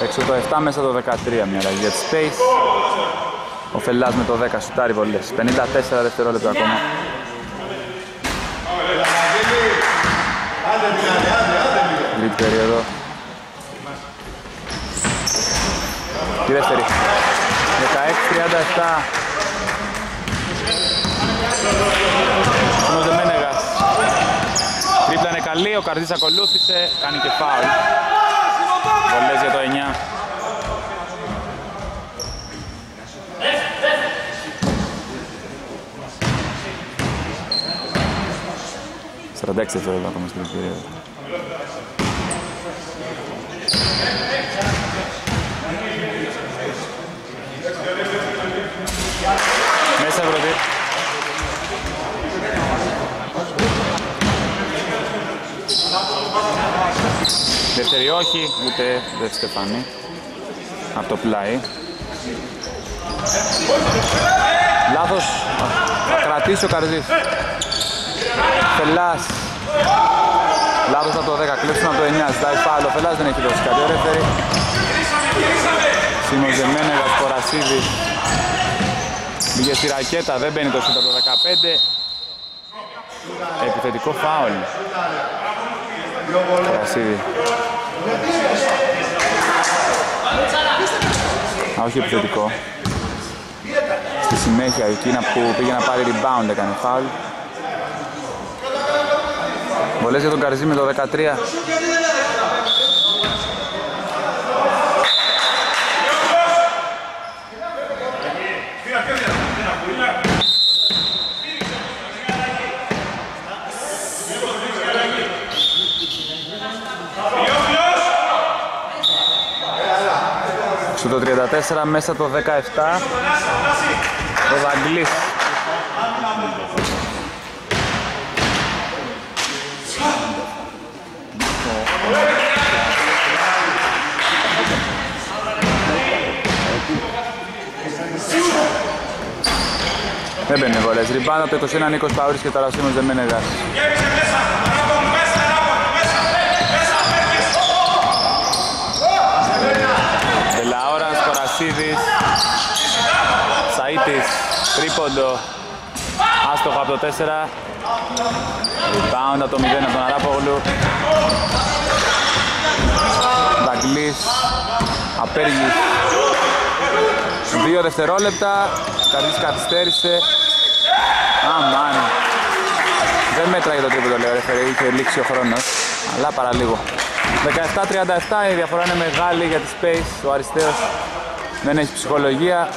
Έξω το 7 μέσα το 13 μια αλλαγή για τη Space. Ο Φελάς με το 10 σουτάρει βολές. 54 δευτερόλεπτα ακόμα. Τρίτη περίοδο. Τη δεύτερη. 16-37. Σιμός Δεμένεγας. Τρίπλα είναι καλή, ο Καρδής ακολούθησε, κάνει και φάουλ. Βολές για το 9. Σαραντάξι δευτερόλεπτα ακόμα στην περίοδο. Μέσα πρώτη. Δεύτερη όχι, ούτε δεν στεφάνει. Από το πλάι. Λάθος. Θα κρατήσει ο Καρδής. Φελάς. Λάθος από το 10, κλέψουμε από το 9. Ζητάει φάλο. Φελάς δεν έχει δώσει κάτι. Ο ρεφέρι. Σίμος Δεμένεγας, Κορασίδης. Μπήκε στη ρακέτα, δεν μπαίνει το σούτα το 15. Επιθετικό φάουλ. Κορασίδη. Α, όχι επιθετικό. Στη συνέχεια, εκείνα που πήγε να πάρει rebound έκανε φάουλ. Βολές για τον Καρζή με το 13. Στο το 34 μέσα το 17 ο Δαγκλής Δεν μπαίνει βολές. Ριμπάν από το 21 Νίκος Παύρης και τώρα Σίμος Δεμένεγας. Βελαόρας, Κορασίδης, Σαΐτης, τρίποντο, άστοχο από το 4. Rebound από το 0 από τον Αράπογλου. Δαγκλής, Απέργης. Δύο δευτερόλεπτα, Καρδής καθυστέρησε. Αμάν. Δεν μέτραγε το τρίποντο λέω, ρεφερή, είχε λήξει ο χρόνος. Αλλά παραλίγο. 17-37 η διαφορά είναι μεγάλη για τη Space. Ο αριστερός δεν έχει ψυχολογία.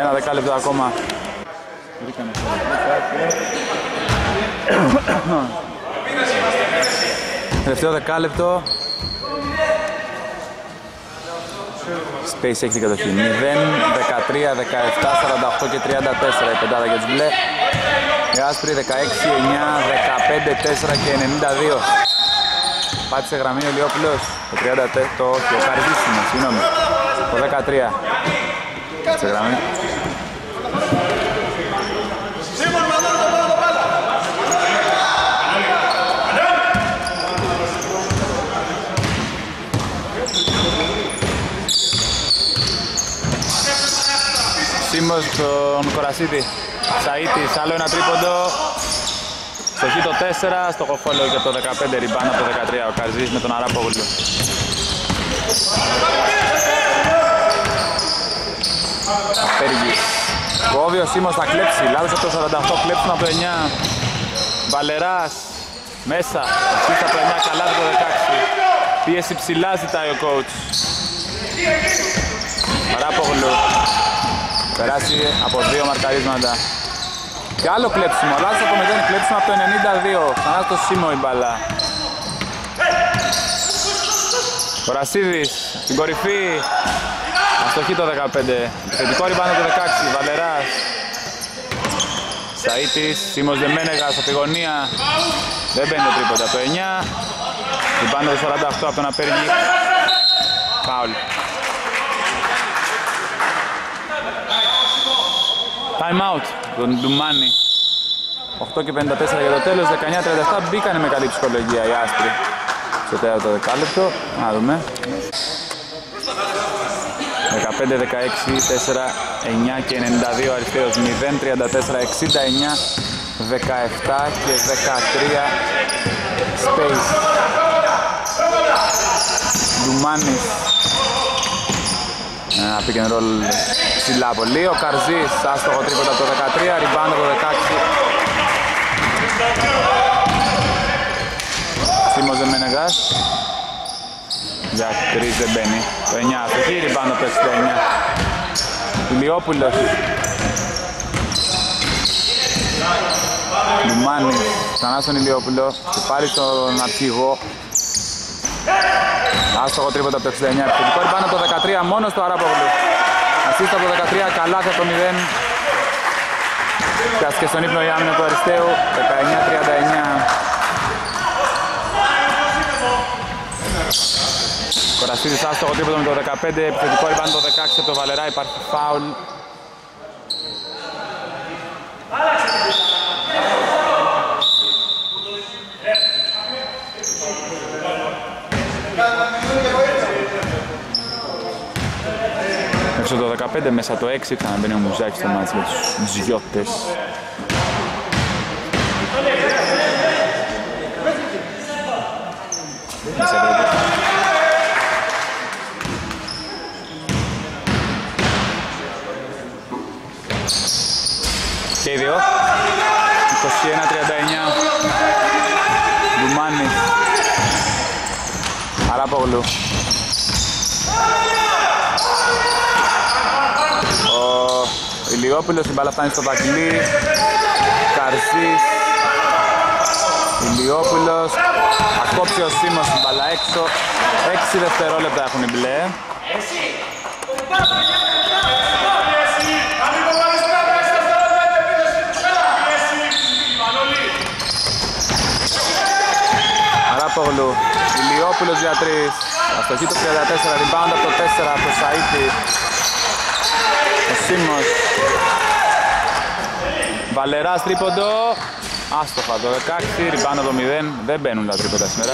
Ένα δεκάλεπτο ακόμα. Τελευταίο δεκάλεπτο. Space έχει την κατοχή. 0, 13, 17, 48 και 34 η πεντάδα για τους μπλε. Η άσπρη 16, 9, 15, 4 και 92. Πάτησε γραμμή ο Λιόπουλος. Το 30 το όχι, ο Καρδίσιμο, συγγνώμη. Το 13. Σε γραμμή. Σίμος τον Κορασίδη. Σαΐτης, άλλο ένα τρίποντο. Στο χ το 4, στο κοφόλο και το 15 ριμπάν το 13 ο Καρζής με τον Αράπογλου. Απέργης. Κόβει ο Σίμος θα κλέψει, λάθος από το 48, κλέψουν από το 9. Βαλεράς, μέσα, αφήσει από το 9, καλά το 16. Πίεση ψηλά ζητάει ο coach. Αράπογλου. Περάσει από δύο μαρκαρίσματα. Και άλλο κλέψιμο, λάθος από 0, κλέψιμο από το 92. Ξανά στο Σίμο η μπαλά. Κορασίδης, στην κορυφή. Αστοχή το 15. Θετικό ριμπάνο το 16. Βαλεράς. Σαΐτης, Σίμος Δεμένεγας από τη γωνία. Δεν μπαίνει το τρίποντα το 9. Ριμπάνο το 48 από τον Απέργη. Φάουλ. Time out τον Ντουμάνι. 8 και 54 για το τέλος, 19-37 μπήκανε με καλή ψυχολογία οι άσπροι στο τέταρτο δεκάλεπτο. Να δούμε. 15, 16, 4, 9 και 92 αριστερός 0, 34, 69, 17 και 13 space. Ντουμάνης ένα pick and roll ψηλά πολύ. Ο Καρζής άστοχο τρίποτα από το 13, ριμπάνω από το 16. Σίμος Δεμένεγας. Για τρεις δεν μπαίνει. Το 9 αστοχή, ριμπάνω από το 69. Ηλιόπουλος. Λουμάνης, ξανά στον Ηλιόπουλο και πάλι στον αρχηγό Άστοχο τρίποτα από το 69. Επιθετικό ριμπάν από το 13 μόνος στο Αράπογλου. Ασίστα από το 13 καλά από το 0. Πιάσει και στον ύπνο η άμυνα του Αριστείου. 19-39. Κοραστήρης άστοχο τρίποτα με το 15. Επιθετικό ριμπάν το 16 από το Βαλερά. Υπάρχει φάουλ. Έξω το 15 μέσα το 6 ξαναμπαίνει ο Μουζάκης στο μάτς για τους Τζιώτες. Μέσα πρώτη. Και οι δύο. 21-39. Ντουμάνης. Αράπογλου. Ο Ηλιόπουλος, η μπάλα φτάνει στο δακυλί. Καρσής. Ηλιόπουλος. Ακόψει ο Σίμος την μπάλα έξω. 6 δευτερόλεπτα έχουν οι μπλε. Αράπογλου, Ηλιόπουλος για 3. Αστοχή το 34, rebound από το 4 από το Σαΐτη. Ο Σίμος. Βαλεράς τρίποντο. Άστοχα το 16, rebound από το 0. Δεν μπαίνουν τα τρίποντα σήμερα.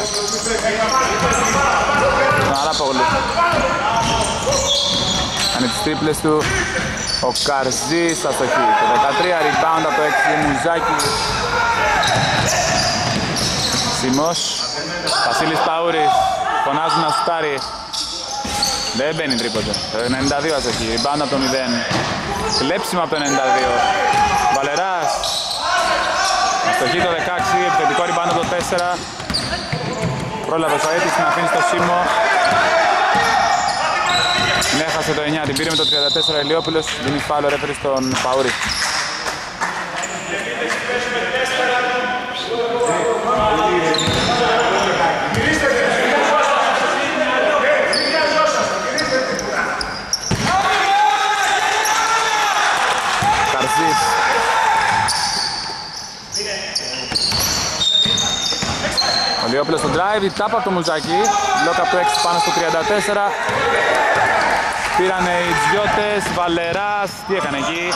Τον Αράπογλου. Κάνει τις τρίπλες του. Ο Καρζής αστοχή. Το 13, rebound από το 6, Μουζάκης. Σιμός, Βασίλης Παούρης, φωνάζουν να σουτάρει. Δεν μπαίνει τρίποντο. Το 92 αστοχή, rebound από το 0. Κλέψιμο από το 92. Βαλεράς. Αστοχή το 16, επιθετικό rebound από το 4. Πρόλαβε ο Σαΐτης, την αφήνει στο Σίμο. Την έχασε το 9, την πήρε με το 34 Ελιόπουλος, δίνει φάλο ρέφερη στον Παούρη. Καρσής. Ο Λιόπουλος στο drive, η τάπα από το Μουζάκι, μπλοκ από το 6 πάνω στο 34. Πήρανε οι Τζιώτες, Βαλεράς, τι έκανε εκεί,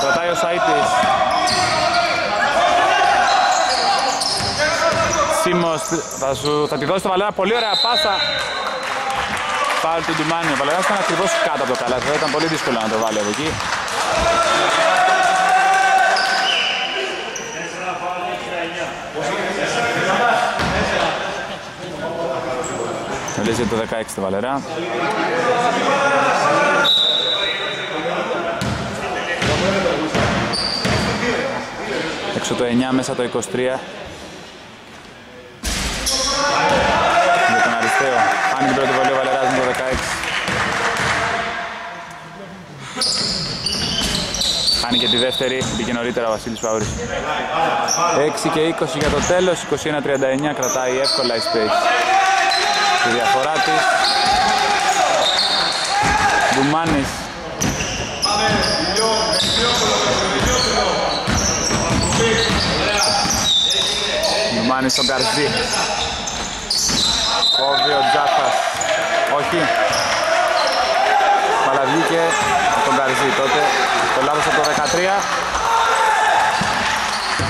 κρατάει ο Σαΐτης. Σίμος, θα, σου, θα τη δώσει το Βαλερά, πολύ ωραία πάσα. Πάλι του Ντουμάνι, ο Βαλεράς ήταν ακριβώς κάτω από το καλάθι, θα ήταν πολύ δύσκολο να το βάλει από εκεί. Λες το 16 το Βαλερά. Έξω το 9, μέσα το 23. Για τον Αριστείο. Πάνει την πρώτη βολή ο Βαλεράς με το 16. Χάνει και τη δεύτερη, μπήκε νωρίτερα ο Βασίλης Παούρης. 6 και 20 για το τέλος, 21-39 κρατάει εύκολα η Space. Τη διαφορά της. Ντουμάνης Μάνης στον Καρζή. Κόβει ο Τζάφας. Όχι. Αλλά βγήκε τον Καρζή τότε. Το λάθος από το 13.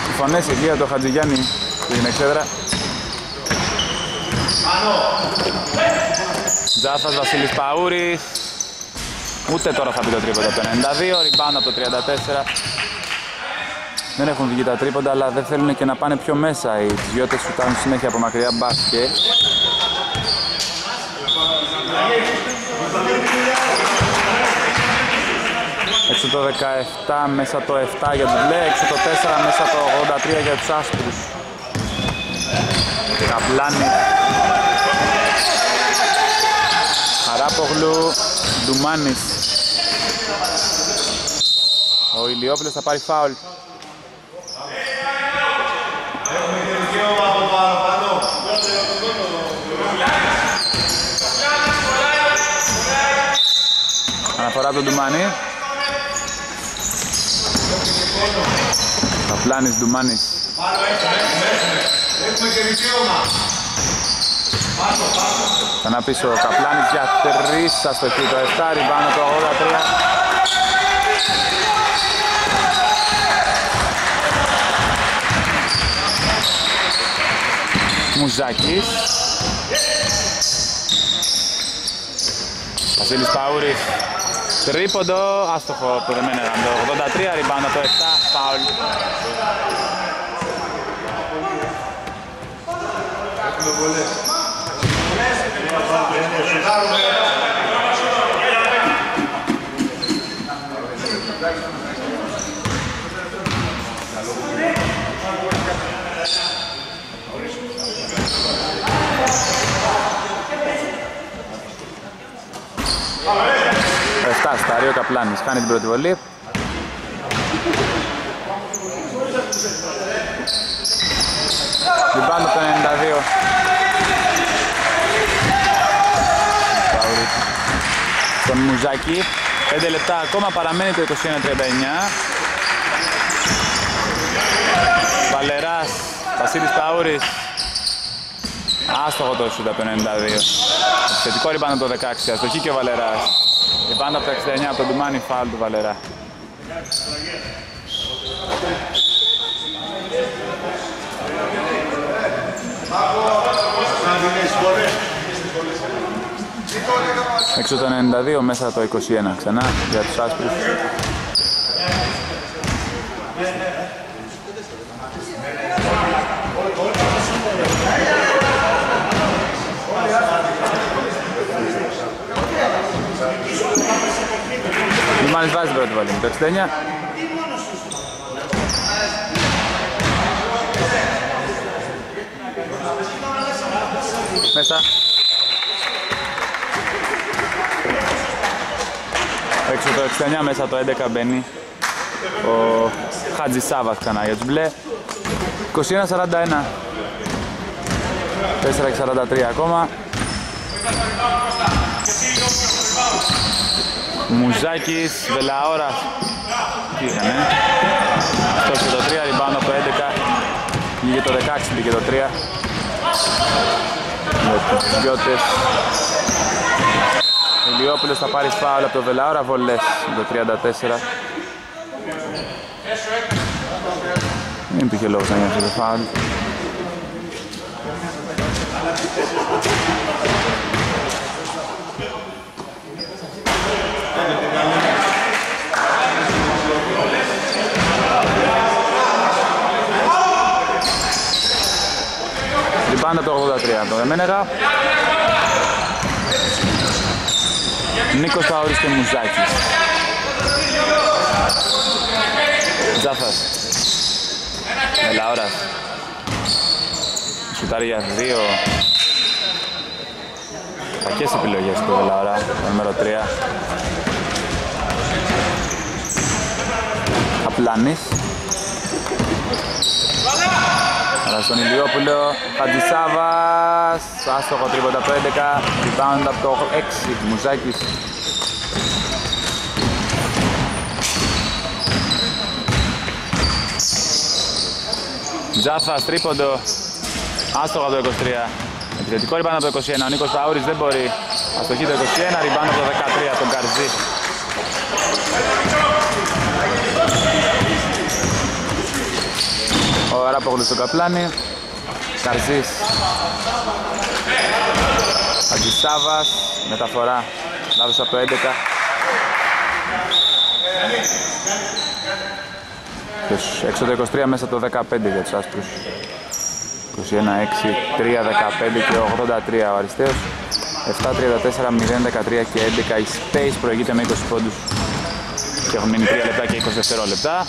Οι φωνές εκεί από τον Χατζηγιάννη στην εξέδρα. Τζάφας Βασίλης Παούρης. Ούτε τώρα θα πει το τρίποντα από το 92. Ριμπάνω από το 34. Δεν έχουν βγει τα τρίποντα, αλλά δεν θέλουν και να πάνε πιο μέσα. Οι γιώτες σου κάνουν συνέχεια από μακριά μπάσκετ. Έξω το 17, μέσα το 7 για τους μπλε, έξω το 4, μέσα το 83 για τους άσπρους. Καπλάνη. Χαράπογλου, Ντουμάνης. Ο Ηλιόπουλος θα πάρει φάουλ. Αναφορά από τον Ντουμάνι. Καπλάνης, Ντουμάνης. Ξανά πίσω ο Καπλάνης για τρεις αστοχή το 7, ριμπάνω το 83. Μουζάκης Βασίλης Παούρης Τρίποντο, άστοχο που δεν μένει το 83, ριμπάνω το 7, φάουλ. Εφτά στα ο Καπλάνης, κάνει την πρώτη βολή. Λιμπάνω το 92. Τον Μουζάκη. 5 λεπτά ακόμα παραμένει το 21-39. Βαλεράς, Βασίλης Παούρης. Άστοχο το σούτ από το 92. Θετικό ριμπάνω το 16, αστοχή και ο Βαλεράς. Ριμπάνω από το 69 από τον Ντουμάνι, φάουλ του Βαλερά. Έξω το 92, μέσα το 21 ξανά για τους άσπρους. Μάλιστα βάζει πρώτη βολή το 69. Μέσα. Έξω το 69, μέσα το 11 μπαίνει ο Χατζη Σάβας ξανά για τους μπλε. 21-41. 4-43 ακόμα. Μουζάκης, Βελαόρας. Τι είχανε. Αυτό και το 3, ριμπάνω από το 11. Πήγε το 16, πήγε το 3. Με τους γιώτες. Ηλιόπουλος θα πάρει φάουλ από το Βελαόρα, βολές το 34. Δεν υπήρχε λόγος να γίνει αυτό το φάουλ. Rebound από το 83 το Δεμένεγα. Νίκος Παούρης και Μουζάκης. Τζάφας. Μελαόρας. Σουτάρει για δύο. Κακές επιλογές του Βελαόρα, το νούμερο 3. Απλάνης. Αλλά στον Ηλιόπουλο, Χατζησάβας, άστοχο τρίποτα από το 11, rebound από το 6, Μουζάκης. Τζάφας, τρίποντο, άστοχο από το 23. Επιθετικό rebound από το 21, ο Νίκος Παούρης δεν μπορεί. Αστοχή το 21, rebound από το 13, τον Καρζή. Ο Ράπογλου στο καπλάνι. Καρζής. Αγγισάβας. Μεταφορά. Λάθος από το 11. Τους έξω το 23 μέσα το 15 για τους άσπρους. 21, 6, 3, 15 και 83 ο Αριστέος. 7, 34, 0, 13 και 11 η Space προηγείται με 20 πόντους και έχουν μείνει 3 λεπτά και 20 δευτερόλεπτα.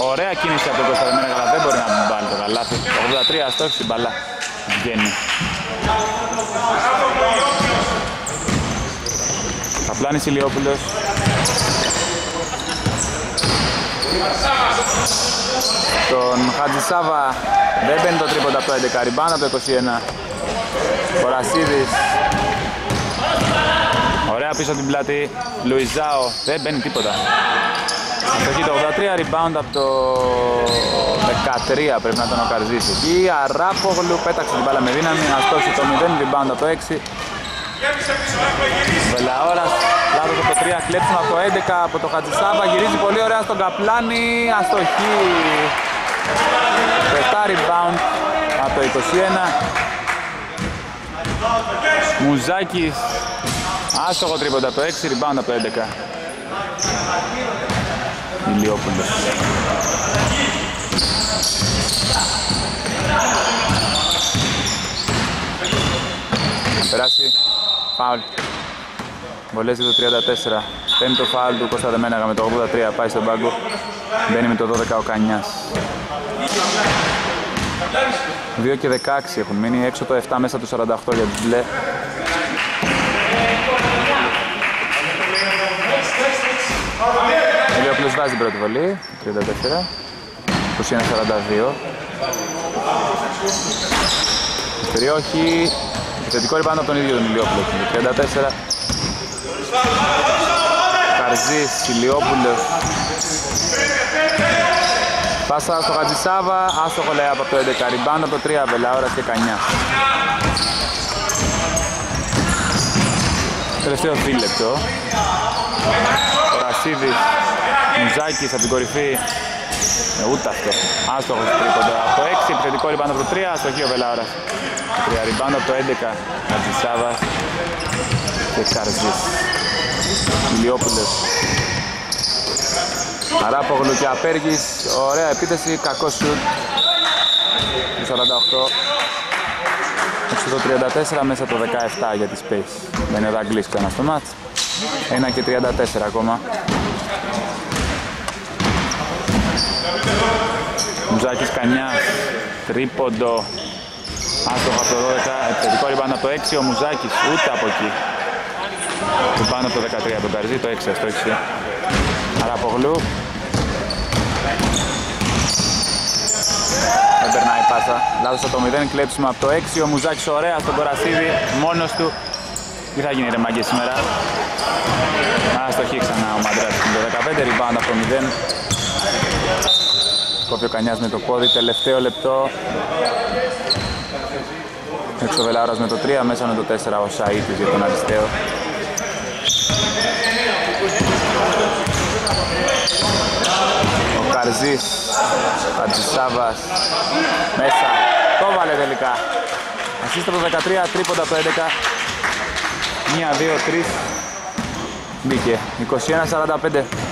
Ωραία κίνηση από τον Κωνσταντινό αλλά δεν μπορεί να μην βάλει το καλάθι. 83 αστόχη στην μπαλά. Βγαίνει. Καπλάνης Ηλιόπουλος. Τον Χατζησάβα δεν μπαίνει το τρίποντα από το 11, ριμπάνα από το 21. Κορασίδης. Ωραία πίσω την πλάτη. Λουιζάο. Δεν μπαίνει τίποτα. Αστοχή το 83, rebound από το 13 πρέπει να τον ο Καρζής εκεί. Αράπογλου πέταξε την μπάλα με δύναμη, αστόχη το 0, rebound από το 6. Βελαόρας, λάθος από το 3, κλέψιμο από το 11 από το Χατζησάβα, γυρίζει πολύ ωραία στον Καπλάνη, αστοχή. Πετά rebound από το 21. Μουζάκης, άστοχο τρίποντα από το 6, rebound από το 11. Ηλιόπουλος. Περάσει. Φάουλ. Βολέζει το 34. Πέμπτο φάουλ του Κώστα Δεμέναγα με το 83. Πάει στον πάγκο. Μπαίνει με το 12 ο Κανιάς. 2 και 16 έχουν μείνει. Έξω το 7 μέσα το 48 για τους μπλε. Ηλιόπουλος βάζει την πρώτη βολή, 34, 21-42. Περιόχη, επιθετικό ριμπάνω από τον ίδιο τον Ηλιόπουλο, 34. Καρζής, Ηλιόπουλος. Πάσα στο Χατζησάβα, άστοχο λέει από το 11, ριμπάνω από το 3, Βελαόρας και Κανιά. Τελευταίο δίλεπτο. Ρασίδης, Μουζάκης από την κορυφή. Ε, ούτε αυτό. Άστοχος τρίποντα από το 6, επιθετικό ριμπάνω από το 3, αστοχή ο Βελάωρας. 3 ριμπάνω από το 11, Ματζησάβας και Καρζής. Ηλιόπουλος. Αράπογλου και Απέργης, ωραία επίθεση, κακό σουτ. 48. Έξω το 34 μέσα το 17 για τη Space. Δεν είναι ο Δαγκλής ξανά στο μάτς. 1 και 34 ακόμα. Μουζάκης Κανιάς, τρίποντο, άστοχο από το 12, επιθετικό ριμπάνω από το 6, ο Μουζάκης ούτε από εκεί. Ριμπάνω από το 13 από τον Καρζή, το 6 στο 6. Αραπογλού. Δεν περνάει πάσα. Λάθος από το 0, κλέψιμο από το 6. Ο Μουζάκης ωραία στον Κορασίδη, μόνος του. Τι θα γίνει ρε μάγκες σήμερα; Αστοχή ξανά ο Μαντράς το 15, rebound από το 0. Κόφει ο Κανιάς με το πόδι, τελευταίο λεπτό. Έξω Βελάρας με το 3, μέσα με το 4 ο Σαΐτης για τον Αριστέο. Ο Καρζής, Ατζησάβας, μέσα, το βάλε τελικά. Ασύστα το 13, τρίποντα το 11. 1, 2, 3. Μπήκε. 21-45.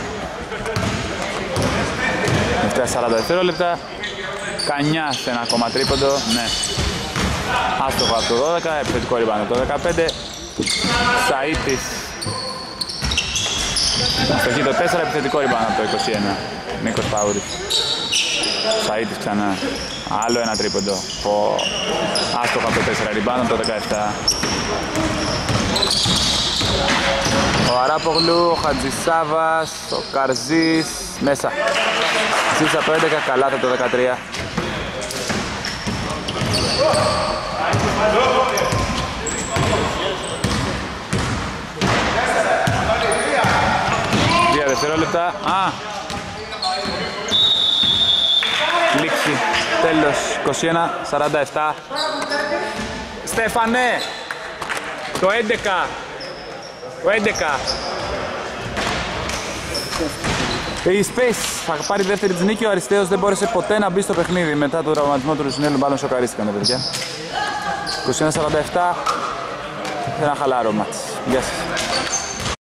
Τελευταία 40 δευτερόλεπτα. Κανιά σε ένα ακόμα τρίποντο. Ναι. Άστοχο από το 12, επιθετικό ριμπάνο το 15. Σαΐτης. Αστοχή το 4, επιθετικό ριμπάνο το 21. Νίκος Παούρης. Σαΐτης ξανά. Άλλο ένα τρίποντο. Ο... Άστοχο από το 4 ριμπάνο το 17. Ο Αράπογλου, ο Χατζησάβας, ο Καρζής, μέσα. Ζήσα από 11, καλά το 13. Δύο δευτερόλεπτα. Α! Λήξη. Τέλος. 21-47. Στέφανε! Το 11. Το 11. Η Space θα πάρει δεύτερη της νίκη. Ο Αριστέος δεν μπόρεσε ποτέ να μπει στο παιχνίδι μετά τον τραυματισμό του Ρουσινέλου. Μάλλον σοκαρίστηκαν τα παιδιά. 21-47. Ένα χαλάρο μάτς. Γεια σας.